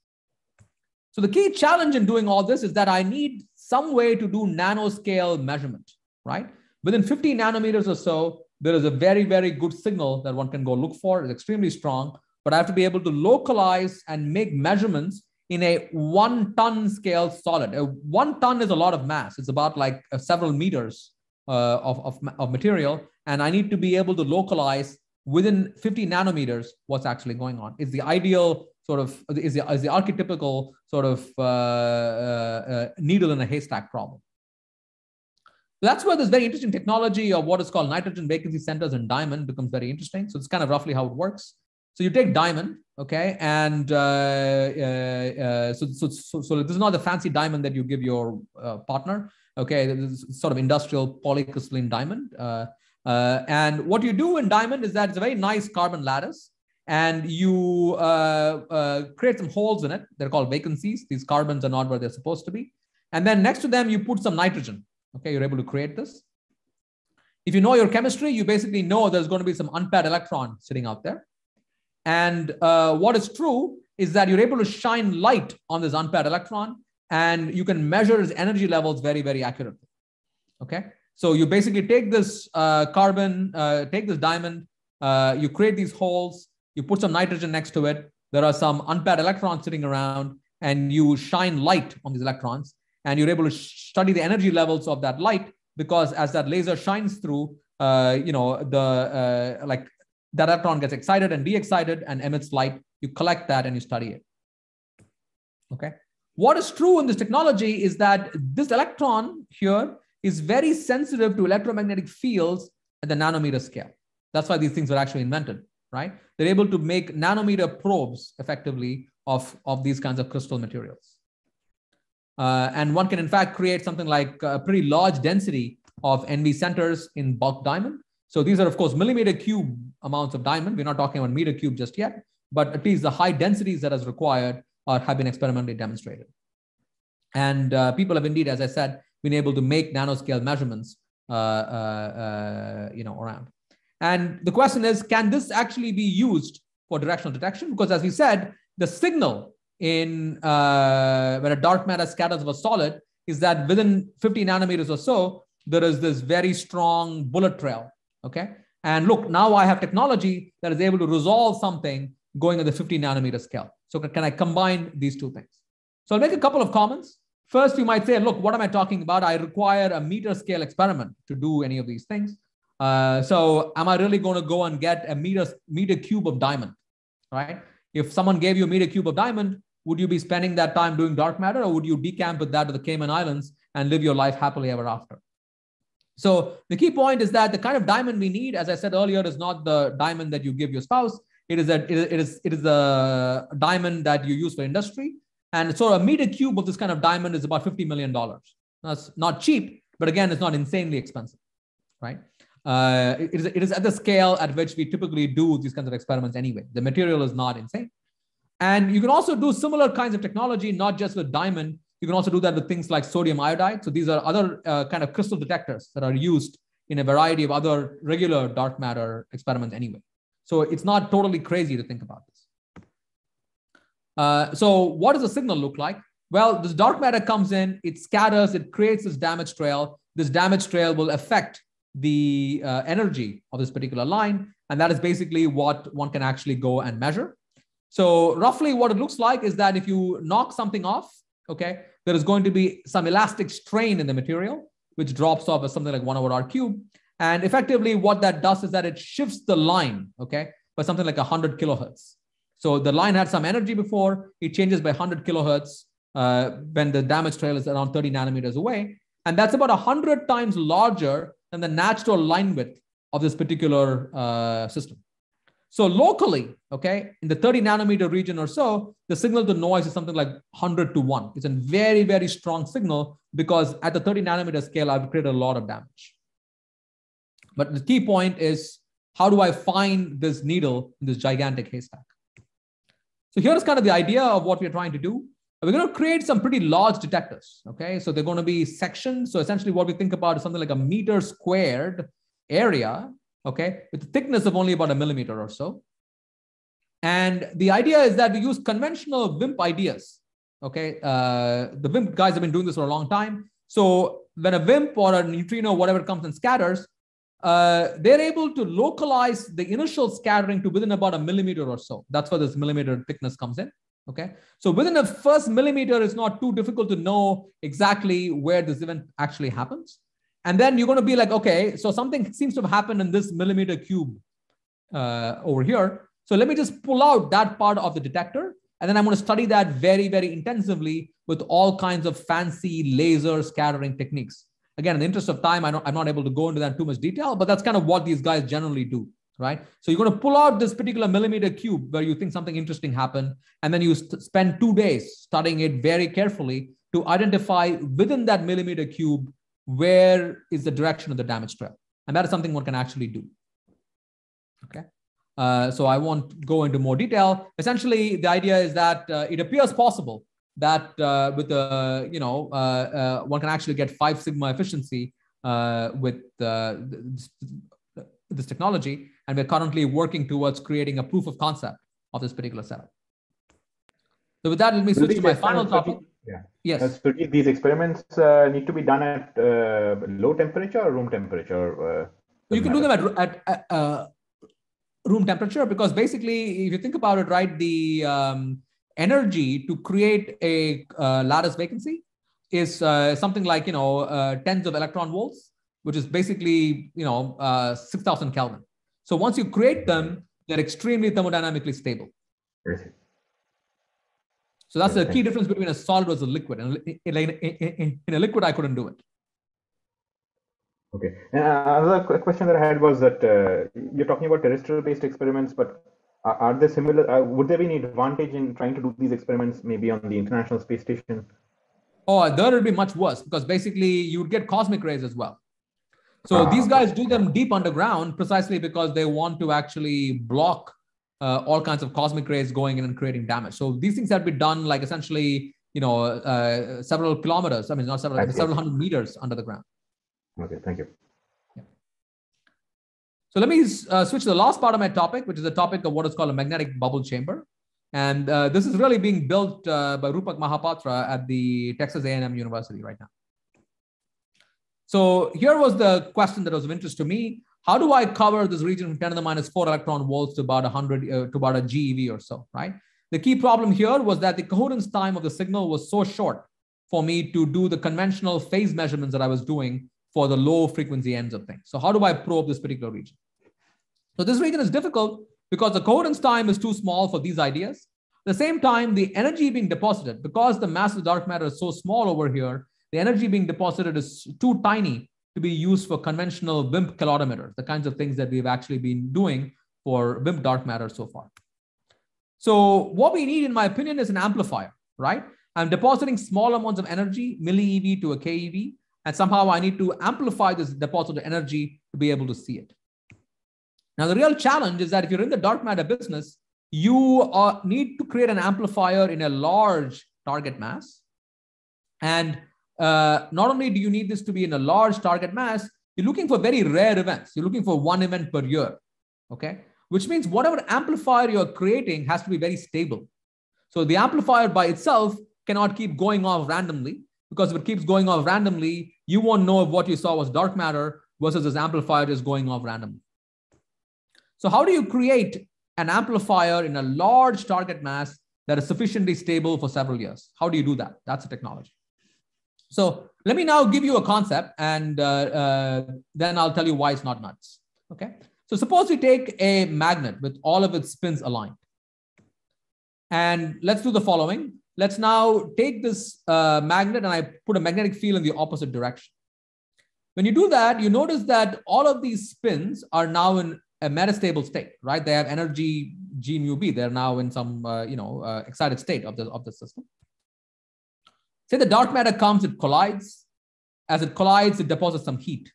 So the key challenge in doing all this is that I need some way to do nanoscale measurement, right? Within 50 nanometers or so, there is a very, very good signal that one can go look for. It's extremely strong, but I have to be able to localize and make measurements in a one ton scale solid. A one ton is a lot of mass. It's about like uh, several meters uh, of, of, of material and I need to be able to localize within 50 nanometers what's actually going on. Is the ideal sort of is the, is the archetypical sort of uh, uh, uh, needle in a haystack problem. That's where this very interesting technology of what is called nitrogen vacancy centers in diamond becomes very interesting. So it's kind of roughly how it works. So you take diamond, okay, and uh, uh, uh, so, so, so, so this is not the fancy diamond that you give your uh, partner, okay. This is sort of industrial polycrystalline diamond. Uh, uh, and what you do in diamond is that it's a very nice carbon lattice, and you create some holes in it. They're called vacancies. These carbons are not where they're supposed to be. And then next to them, you put some nitrogen. Okay, you're able to create this. If you know your chemistry, you basically know there's going to be some unpaired electron sitting out there. And uh, what is true is that you're able to shine light on this unpaired electron and you can measure its energy levels very, very accurately. Okay. So you basically take this uh, carbon, uh, take this diamond, uh, you create these holes, you put some nitrogen next to it. There are some unpaired electrons sitting around and you shine light on these electrons and you're able to study the energy levels of that light because as that laser shines through, uh, you know, the uh, like that electron gets excited and de-excited and emits light. You collect that and you study it. Okay. What is true in this technology is that this electron here is very sensitive to electromagnetic fields at the nanometer scale. That's why these things were actually invented, right? They're able to make nanometer probes effectively of, of these kinds of crystal materials. Uh, and one can, in fact, create something like a pretty large density of NV centers in bulk diamond. So these are, of course, millimeter cube amounts of diamond. We're not talking about meter cube just yet, but at least the high densities that is required are, have been experimentally demonstrated. And uh, people have indeed, as I said, been able to make nanoscale measurements, uh, uh, uh you know, around. And the question is, can this actually be used for directional detection? Because as we said, the signal in when a dark matter scatters a solid is that within 50 nanometers or so, there is this very strong bullet trail. Okay. And look, now I have technology that is able to resolve something going at the 50 nanometer scale. So can I combine these two things? So I'll make a couple of comments. First, you might say, look, what am I talking about? I require a meter scale experiment to do any of these things. Uh, so am I really going to go and get a meter, meter cube of diamond, right? If someone gave you a meter cube of diamond, would you be spending that time doing dark matter or would you decamp with that to the Cayman Islands and live your life happily ever after? So the key point is that the kind of diamond we need, as I said earlier, is not the diamond that you give your spouse. It is a it is it is a diamond that you use for industry. And so a meter cube of this kind of diamond is about $50 million. That's not cheap, but again, it's not insanely expensive, right? Uh, it, is, it is at the scale at which we typically do these kinds of experiments anyway. The material is not insane. And you can also do similar kinds of technology, not just with diamond. You can also do that with things like sodium iodide. So these are other uh, kind of crystal detectors that are used in a variety of other regular dark matter experiments anyway. So it's not totally crazy to think about this. Uh, so what does the signal look like? Well, this dark matter comes in, it scatters, it creates this damage trail. This damage trail will affect the uh, energy of this particular line. And that is basically what one can actually go and measure. So roughly what it looks like is that if you knock something off, okay, there is going to be some elastic strain in the material, which drops off as something like one over r cube. And effectively what that does is that it shifts the line, okay, by something like 100 kilohertz. So the line had some energy before, it changes by 100 kilohertz uh, when the damage trail is around 30 nanometers away. And that's about 100 times larger than the natural line width of this particular uh, system. So locally, okay, in the 30 nanometer region or so, the signal to noise is something like 100 to 1. It's a very, very strong signal because at the 30 nanometer scale, I've created a lot of damage. But the key point is how do I find this needle in this gigantic haystack? So here's kind of the idea of what we're trying to do. We're going to create some pretty large detectors. Okay, so they're going to be sections. So essentially, what we think about is something like a meter squared area okay, with a thickness of only about a millimeter or so. And the idea is that we use conventional WIMP ideas. Okay, uh, the WIMP guys have been doing this for a long time. So when a WIMP or a neutrino, whatever comes and scatters, uh, they're able to localize the initial scattering to within about a millimeter or so. That's where this millimeter thickness comes in. Okay, so within the first millimeter, it's not too difficult to know exactly where this event actually happens. And then you're going to be like, okay, so something seems to have happened in this millimeter cube uh, over here. So let me just pull out that part of the detector. And then I'm going to study that very, very intensively with all kinds of fancy laser scattering techniques. Again, in the interest of time, I am not able to go into that in too much detail, but that's kind of what these guys generally do. right? So you're going to pull out this particular millimeter cube where you think something interesting happened, and then you st- spend two days studying it very carefully to identify within that millimeter cube where is the direction of the damage trail. And that is something one can actually do. Okay. Uh, so I won't go into more detail. Essentially, the idea is that uh, it appears possible that uh, with the, you know, uh, uh, one can actually get five sigma efficiency uh, with this, this technology. And we're currently working towards creating a proof of concept of this particular setup. So with that, let me switch to my final topic. Yeah. Yes. Uh, so these experiments uh, need to be done at uh, low temperature or room temperature. you can do them at, at, at room temperature because basically, if you think about it, right, the um, energy to create a uh, lattice vacancy is uh, something like you know uh, tens of electron volts, which is basically you know uh, six thousand Kelvin. So once you create them, they're extremely thermodynamically stable. So that's the key difference between a solid versus a liquid. And in, in, in a liquid, I couldn't do it. Okay. Uh, another question that I had was that uh, you're talking about terrestrial-based experiments, but are, are they similar? Uh, would there be any advantage in trying to do these experiments maybe on the International Space Station? Oh, there would be much worse because basically you would get cosmic rays as well. So ah, these guys do them deep underground precisely because they want to actually block uh, all kinds of cosmic rays going in and creating damage. So these things have been done like essentially, you know, uh, several kilometers. I mean, not several, several hundred meters under the ground. Okay, thank you. So let me uh, switch to the last part of my topic, which is the topic of what is called a magnetic bubble chamber. And uh, this is really being built uh, by Rupak Mahapatra at the Texas A&M University right now. So here was the question that was of interest to me. How do I cover this region from 10 to the minus 4 electron volts to about 100 uh, to about a GeV or so, right? The key problem here was that the coherence time of the signal was so short for me to do the conventional phase measurements that I was doing for the low frequency ends of things. So how do I probe this particular region? So this region is difficult because the coherence time is too small for these ideas. At the same time, the energy being deposited, because the mass of dark matter is so small over here, the energy being deposited is too tiny to be used for conventional WIMP calorimeters, the kinds of things that we've actually been doing for WIMP dark matter so far. So what we need, in my opinion, is an amplifier, right? I'm depositing small amounts of energy, milli EV to a KeV, and somehow I need to amplify this deposit of energy to be able to see it. Now, the real challenge is that if you're in the dark matter business, you uh, need to create an amplifier in a large target mass. And uh, not only do you need this to be in a large target mass, you're looking for very rare events. You're looking for one event per year. Okay. Which means whatever amplifier you're creating has to be very stable. So the amplifier by itself cannot keep going off randomly because if it keeps going off randomly, you won't know if what you saw was dark matter versus this amplifier is going off randomly. So how do you create an amplifier in a large target mass that is sufficiently stable for several years? How do you do that? That's a technology. So let me now give you a concept and uh, uh, then I'll tell you why it's not nuts. Okay. So suppose we take a magnet with all of its spins aligned. And let's do the following let's now take this uh, magnet and I put a magnetic field in the opposite direction. When you do that, you notice that all of these spins are now in a metastable state, right? They have energy G mu B. They're now in some, uh, you know, uh, excited state of the, of the system. Say the dark matter comes, it collides. As it collides, it deposits some heat.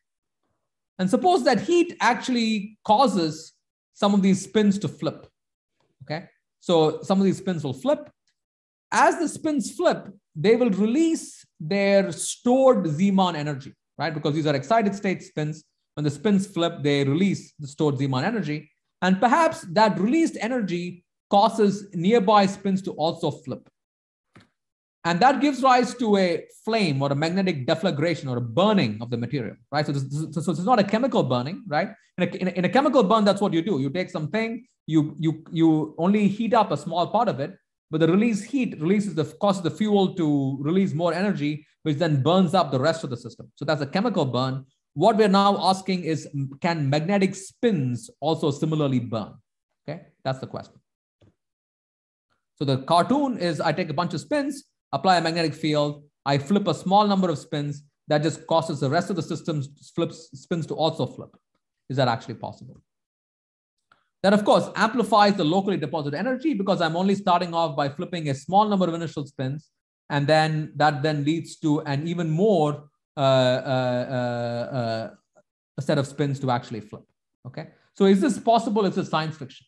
And suppose that heat actually causes some of these spins to flip. Okay. So some of these spins will flip as the spins flip, they will release their stored Zeeman energy, right? Because these are excited state spins. When the spins flip, they release the stored Zeeman energy. And perhaps that released energy causes nearby spins to also flip. And that gives rise to a flame or a magnetic deflagration or a burning of the material, right? So, this, so, so it's not a chemical burning, right? In a, in a, in a chemical burn, that's what you do. You take something, you, you, you only heat up a small part of it, but the release heat releases the causes the fuel to release more energy, which then burns up the rest of the system. So that's a chemical burn. What we're now asking is, can magnetic spins also similarly burn? Okay, that's the question. So the cartoon is I take a bunch of spins, apply a magnetic field, I flip a small number of spins that just causes the rest of the system flips spins to also flip. Is that actually possible? that of course amplifies the locally deposited energy because I'm only starting off by flipping a small number of initial spins. And then that then leads to an even more uh, uh, uh, uh a set of spins to actually flip. Okay. So is this possible? Is this science fiction?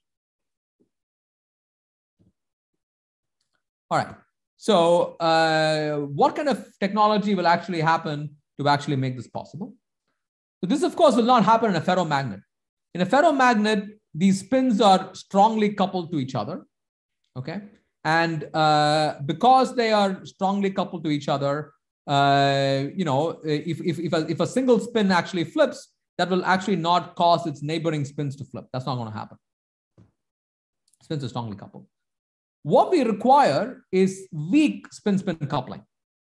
All right. So what kind of technology will actually happen to actually make this possible? So this, of course, will not happen in a ferromagnet. In a ferromagnet, these spins are strongly coupled to each other. Okay. And uh, because they are strongly coupled to each other, uh, you know, if, if, if, a, if a single spin actually flips, that will actually not cause its neighboring spins to flip. That's not going to happen. Spins are strongly coupled. What we require is weak spin-spin coupling,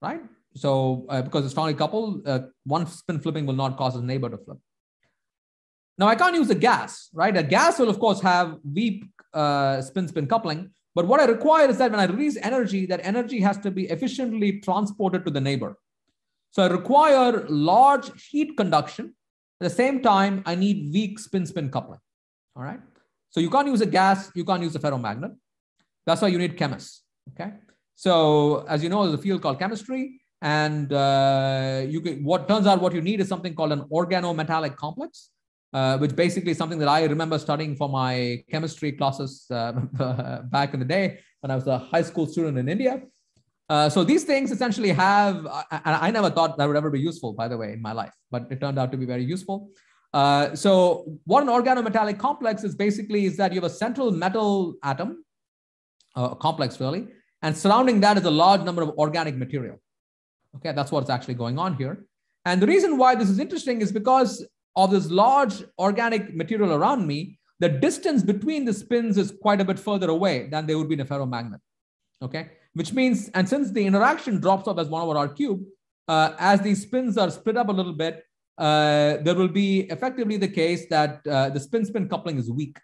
right? So uh, because it's strongly coupled, uh, one spin flipping will not cause its neighbor to flip. Now I can't use a gas, right? A gas will of course have weak uh, spin-spin coupling, but what I require is that when I release energy, that energy has to be efficiently transported to the neighbor. So I require large heat conduction. At the same time, I need weak spin-spin coupling. All right. So you can't use a gas, you can't use a ferromagnet. That's why you need chemists. Okay. So as you know, there's a field called chemistry, and uh, you can, what turns out what you need is something called an organometallic complex uh, which basically is something that I remember studying for my chemistry classes uh, back in the day when I was a high school student in India. Uh, so these things essentially have, and I never thought that would ever be useful, by the way, in my life, but it turned out to be very useful. Uh, so what an organometallic complex is basically is that you have a central metal atom, uh, a complex really, and surrounding that is a large number of organic material. Okay, that's what's actually going on here. And the reason why this is interesting is because of this large organic material around me, the distance between the spins is quite a bit further away than they would be in a ferromagnet. Okay, which means, and since the interaction drops off as one over r cube, uh, as these spins are split up a little bit, uh, there will be effectively the case that uh, the spin-spin coupling is weak.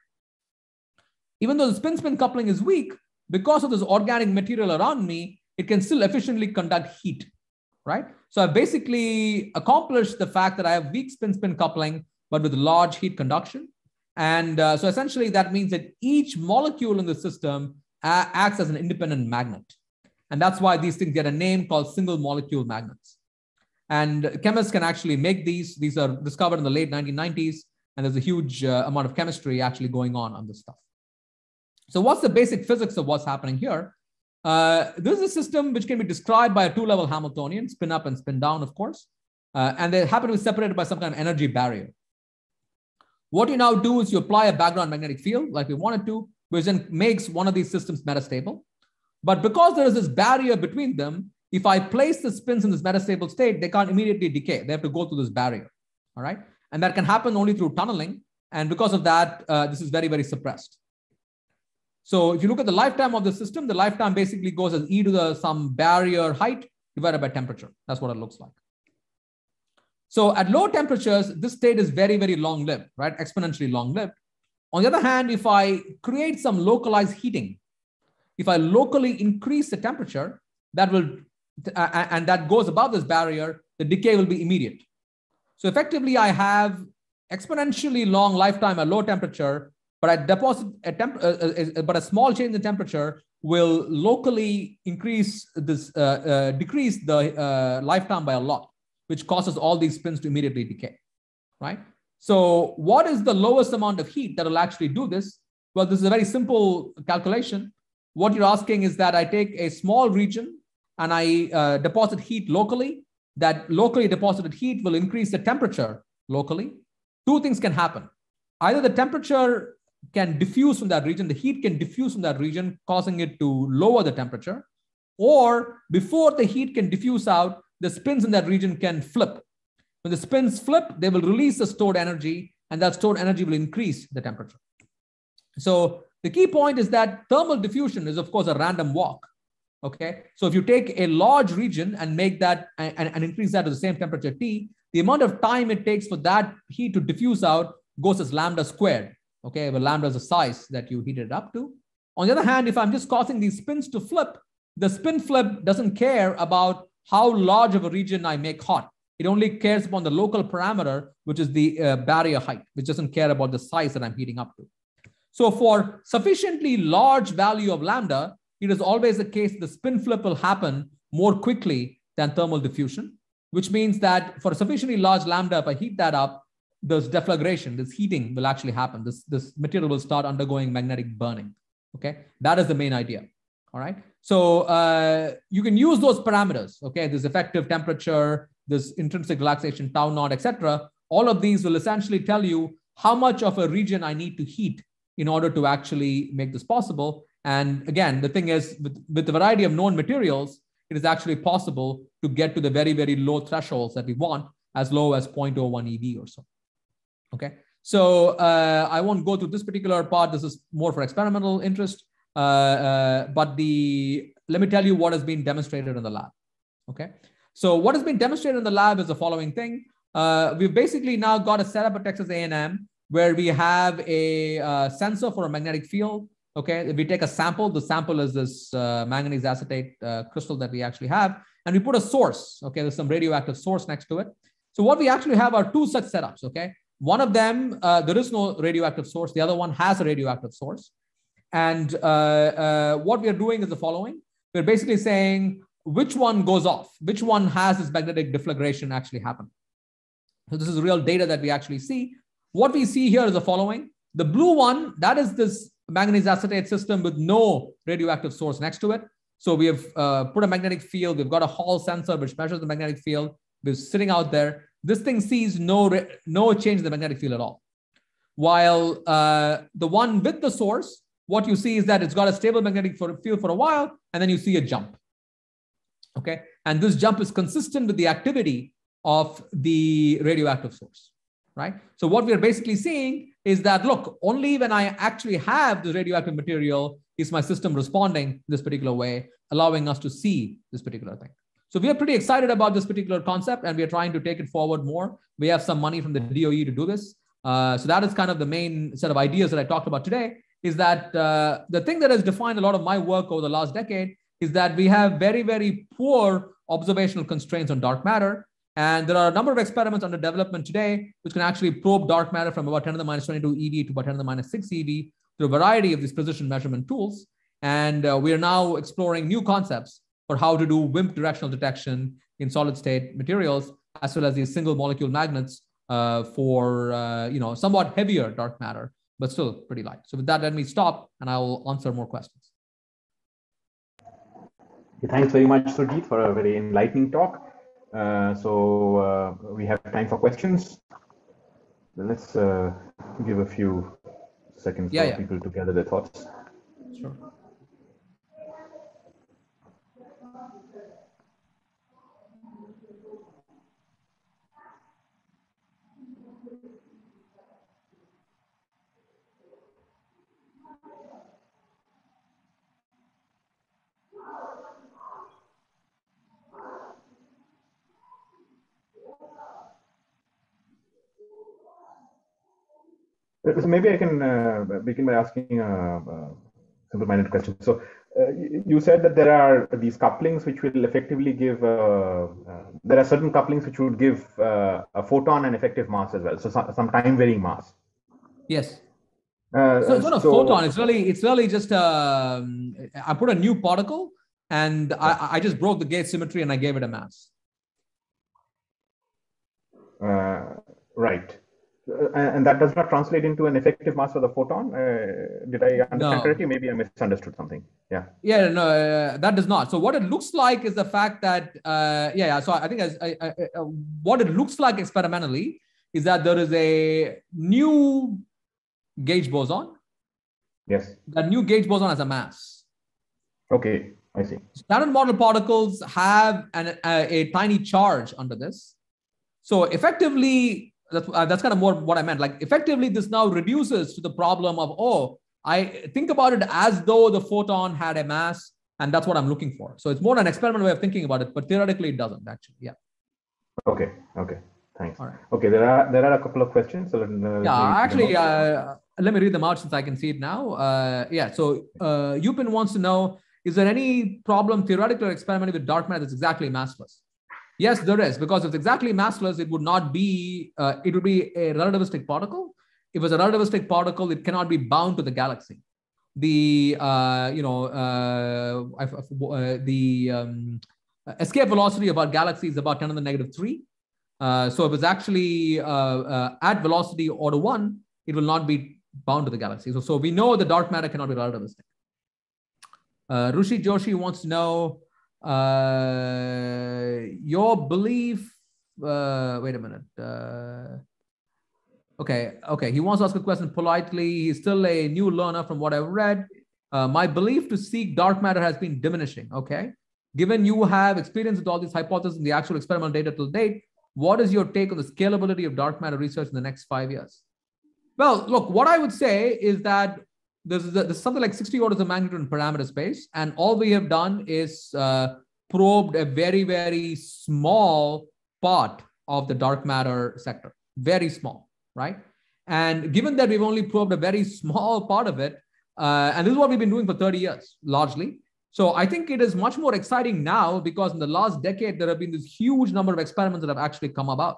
Even though the spin-spin coupling is weak, because of this organic material around me, it can still efficiently conduct heat right? So I basically accomplished the fact that I have weak spin-spin coupling, but with large heat conduction. And uh, so essentially that means that each molecule in the system uh, acts as an independent magnet. And that's why these things get a name called single molecule magnets. And chemists can actually make these. These are discovered in the late 1990s. And there's a huge uh, amount of chemistry actually going on on this stuff. So what's the basic physics of what's happening here? Uh, this is a system which can be described by a two-level Hamiltonian, spin up and spin down, of course. Uh, and they happen to be separated by some kind of energy barrier. What you now do is you apply a background magnetic field like we wanted to, which then makes one of these systems metastable. But because there is this barrier between them, if I place the spins in this metastable state, they can't immediately decay. They have to go through this barrier. All right. And that can happen only through tunneling. And because of that, uh, this is very, very suppressed. So if you look at the lifetime of the system, the lifetime basically goes as e to the some barrier height divided by temperature. That's what it looks like. So at low temperatures, this state is very, very long lived, right? Exponentially long lived. On the other hand, if I create some localized heating, if I locally increase the temperature, that will, uh, and that goes above this barrier, the decay will be immediate. So effectively, I have exponentially long lifetime at low temperature but I deposit a temp, uh, uh, uh, but a small change in temperature will locally increase this, uh, uh decrease the uh, lifetime by a lot, which causes all these spins to immediately decay, right? So what is the lowest amount of heat that will actually do this? Well, this is a very simple calculation. What you're asking is that I take a small region and I deposit heat locally. That locally deposited heat will increase the temperature locally. Two things can happen. Either the temperature can diffuse from that region, the heat can diffuse from that region, causing it to lower the temperature. Or before the heat can diffuse out, the spins in that region can flip. When the spins flip, they will release the stored energy, and that stored energy will increase the temperature. So the key point is that thermal diffusion is, of course, a random walk. Okay. So if you take a large region and make that and, and increase that to the same temperature T, the amount of time it takes for that heat to diffuse out goes as lambda squared okay, where lambda is the size that you heat it up to. On the other hand, if I'm just causing these spins to flip, the spin flip doesn't care about how large of a region I make hot. It only cares upon the local parameter, which is the uh, barrier height, which doesn't care about the size that I'm heating up to. So for sufficiently large value of lambda, it is always the case the spin flip will happen more quickly than thermal diffusion, which means that for a sufficiently large lambda, if I heat that up, this deflagration, this heating will actually happen. This, this material will start undergoing magnetic burning. Okay, that is the main idea. All right. So uh, you can use those parameters. Okay, this effective temperature, this intrinsic relaxation, tau naught, etc. All of these will essentially tell you how much of a region I need to heat in order to actually make this possible. And again, the thing is, with, with the variety of known materials, it is actually possible to get to the very, very low thresholds that we want, as low as 0.01 EV or so. Okay, so uh, I won't go through this particular part. This is more for experimental interest. Uh, uh, but the let me tell you what has been demonstrated in the lab. Okay, so what has been demonstrated in the lab is the following thing. Uh, we've basically now got a setup at Texas A&M where we have a uh, sensor for a magnetic field. Okay, we take a sample, the sample is this uh, manganese acetate crystal that we actually have, and we put a source. Okay, there's some radioactive source next to it. So what we actually have are two such setups. Okay, one of them, uh, there is no radioactive source. The other one has a radioactive source. And uh, uh, what we are doing is the following. We're basically saying which one goes off, which one has this magnetic deflagration actually happen. So this is real data that we actually see. What we see here is the following. The blue one, that is this manganese acetate system with no radioactive source next to it. So we have uh, put a magnetic field. We've got a Hall sensor which measures the magnetic field. We're sitting out there this thing sees no, no change in the magnetic field at all. While uh, the one with the source, what you see is that it's got a stable magnetic field for a while, and then you see a jump. Okay, and this jump is consistent with the activity of the radioactive source, right? So what we are basically seeing is that look, only when I actually have the radioactive material is my system responding this particular way, allowing us to see this particular thing. So we are pretty excited about this particular concept and we are trying to take it forward more. We have some money from the DOE to do this. Uh, so that is kind of the main set of ideas that I talked about today is that uh, the thing that has defined a lot of my work over the last decade is that we have very, very poor observational constraints on dark matter. And there are a number of experiments under development today which can actually probe dark matter from about 10 to the minus 22 EV to about 10 to the minus 6 EV through a variety of these precision measurement tools. And uh, we are now exploring new concepts for how to do WIMP directional detection in solid state materials, as well as these single molecule magnets uh, for uh, you know somewhat heavier dark matter, but still pretty light. So with that, let me stop and I will answer more questions. Thanks very much, Surjeet, for a very enlightening talk. Uh, so uh, we have time for questions. Let's uh, give a few seconds yeah, for yeah. people to gather their thoughts. Sure. So maybe I can uh, begin by asking a, a simple-minded question. So uh, you said that there are these couplings which will effectively give. Uh, uh there are certain couplings which would give uh, a photon an effective mass as well. So some, some time-varying mass. Yes. Uh, so it's not a so, photon. It's really it's really just um, I put a new particle and I, I just broke the gauge symmetry and I gave it a mass. right. Uh, and that does not translate into an effective mass for the photon. Uh, did I understand no. correctly? Maybe I misunderstood something. Yeah. Yeah, no, uh, that does not. So what it looks like is the fact that, uh, yeah, yeah. So I think as, I, I, uh, what it looks like experimentally is that there is a new gauge boson. Yes. That new gauge boson has a mass. Okay, I see. Standard model particles have an, a, a tiny charge under this. So effectively, that's, uh, that's kind of more what I meant. Like effectively, this now reduces to the problem of, oh, I think about it as though the photon had a mass, and that's what I'm looking for. So it's more an experimental way of thinking about it, but theoretically it doesn't actually. Yeah. Okay. Okay. Thanks. Okay. There are there are a couple of questions. So let, uh, yeah. Actually, uh, let me read them out since I can see it now. Uh, yeah. So uh, Yupin wants to know: Is there any problem theoretically or experimentally with dark matter that's exactly massless? Yes, there is, because if it's exactly massless, it would not be, uh, it would be a relativistic particle. if it's a relativistic particle, it cannot be bound to the galaxy. The uh, you know uh, uh, the um, escape velocity of our galaxy is about 10 to the negative three. Uh, so if it's actually uh, at velocity order one, it will not be bound to the galaxy. So, so we know the dark matter cannot be relativistic. Uh, Rushi Joshi wants to know uh, your belief. Uh, wait a minute. Uh, okay, okay. He wants to ask a question politely. He's still a new learner from what I've read. Uh, my belief to seek dark matter has been diminishing. Okay. Given you have experience with all these hypotheses and the actual experimental data till date, what is your take on the scalability of dark matter research in the next five years? Well, look, what I would say is that there's, there's something like 60 orders of magnitude in parameter space, and all we have done is uh, probed a very, very small part of the dark matter sector, very small, right? And given that we've only probed a very small part of it, uh, and this is what we've been doing for 30 years, largely, so I think it is much more exciting now because in the last decade, there have been this huge number of experiments that have actually come about,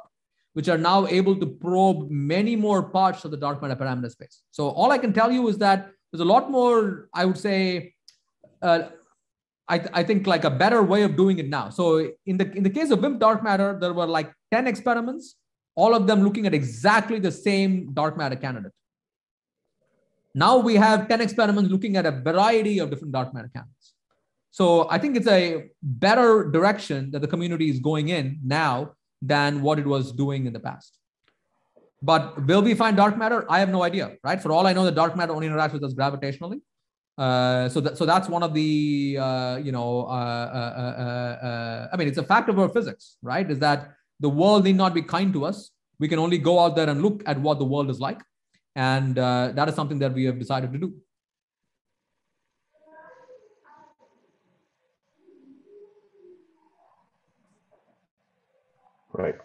which are now able to probe many more parts of the dark matter parameter space. So all I can tell you is that there's a lot more, I would say, uh, I, th- I think like a better way of doing it now. So in the in the case of WIMP dark matter, there were like 10 experiments, all of them looking at exactly the same dark matter candidate. Now we have 10 experiments looking at a variety of different dark matter candidates. So I think it's a better direction that the community is going in now than what it was doing in the past. But will we find dark matter? I have no idea, right? For all I know, the dark matter only interacts with us gravitationally. Uh, so, that, so that's one of the, uh, you know, uh, uh, uh, uh, I mean, it's a fact of our physics, right? Is that the world need not be kind to us. We can only go out there and look at what the world is like. And that is something that we have decided to do. Right.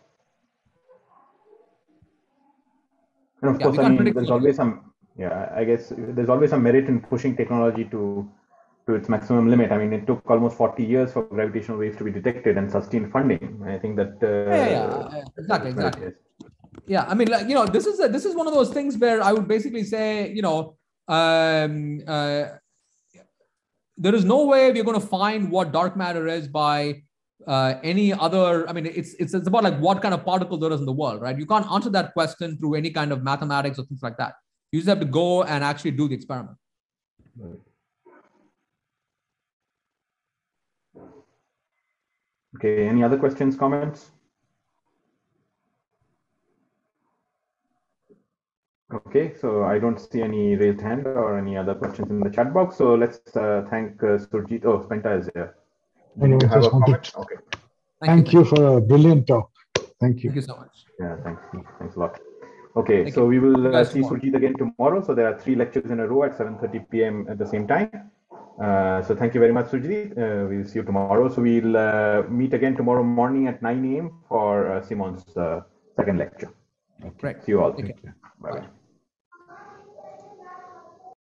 And of yeah, course, I mean, there's always some, yeah, I guess there's always some merit in pushing technology to to its maximum limit. I mean, it took almost 40 years for gravitational waves to be detected and sustain funding. I think that. Uh, yeah, yeah, yeah, exactly, exactly. Yeah, I mean, like, you know, this is a, this is one of those things where I would basically say, you know, um, uh, there is no way we're going to find what dark matter is by uh, any other i mean it's, it's it's about like what kind of particle there is in the world right you can't answer that question through any kind of mathematics or things like that you just have to go and actually do the experiment okay any other questions comments Okay, so I don't see any raised hand or any other questions in the chat box. So let's uh, thank uh, Surjeet. Oh, Spenta is here. Anyway, you have a comment? Okay. Thank, Thank you. you. for a brilliant talk. Thank you. Thank you so much. Yeah, thanks. Thanks a lot. Okay, Thank so you. we will uh, see Surjeet again tomorrow. So there are three lectures in a row at 7.30 p.m. at the same time. Uh, so thank you very much, Surjeet. Uh, we'll see you tomorrow. So we'll uh, meet again tomorrow morning at 9 a.m. for uh, Simon's uh, second lecture. Okay. See you all. Bye. -bye.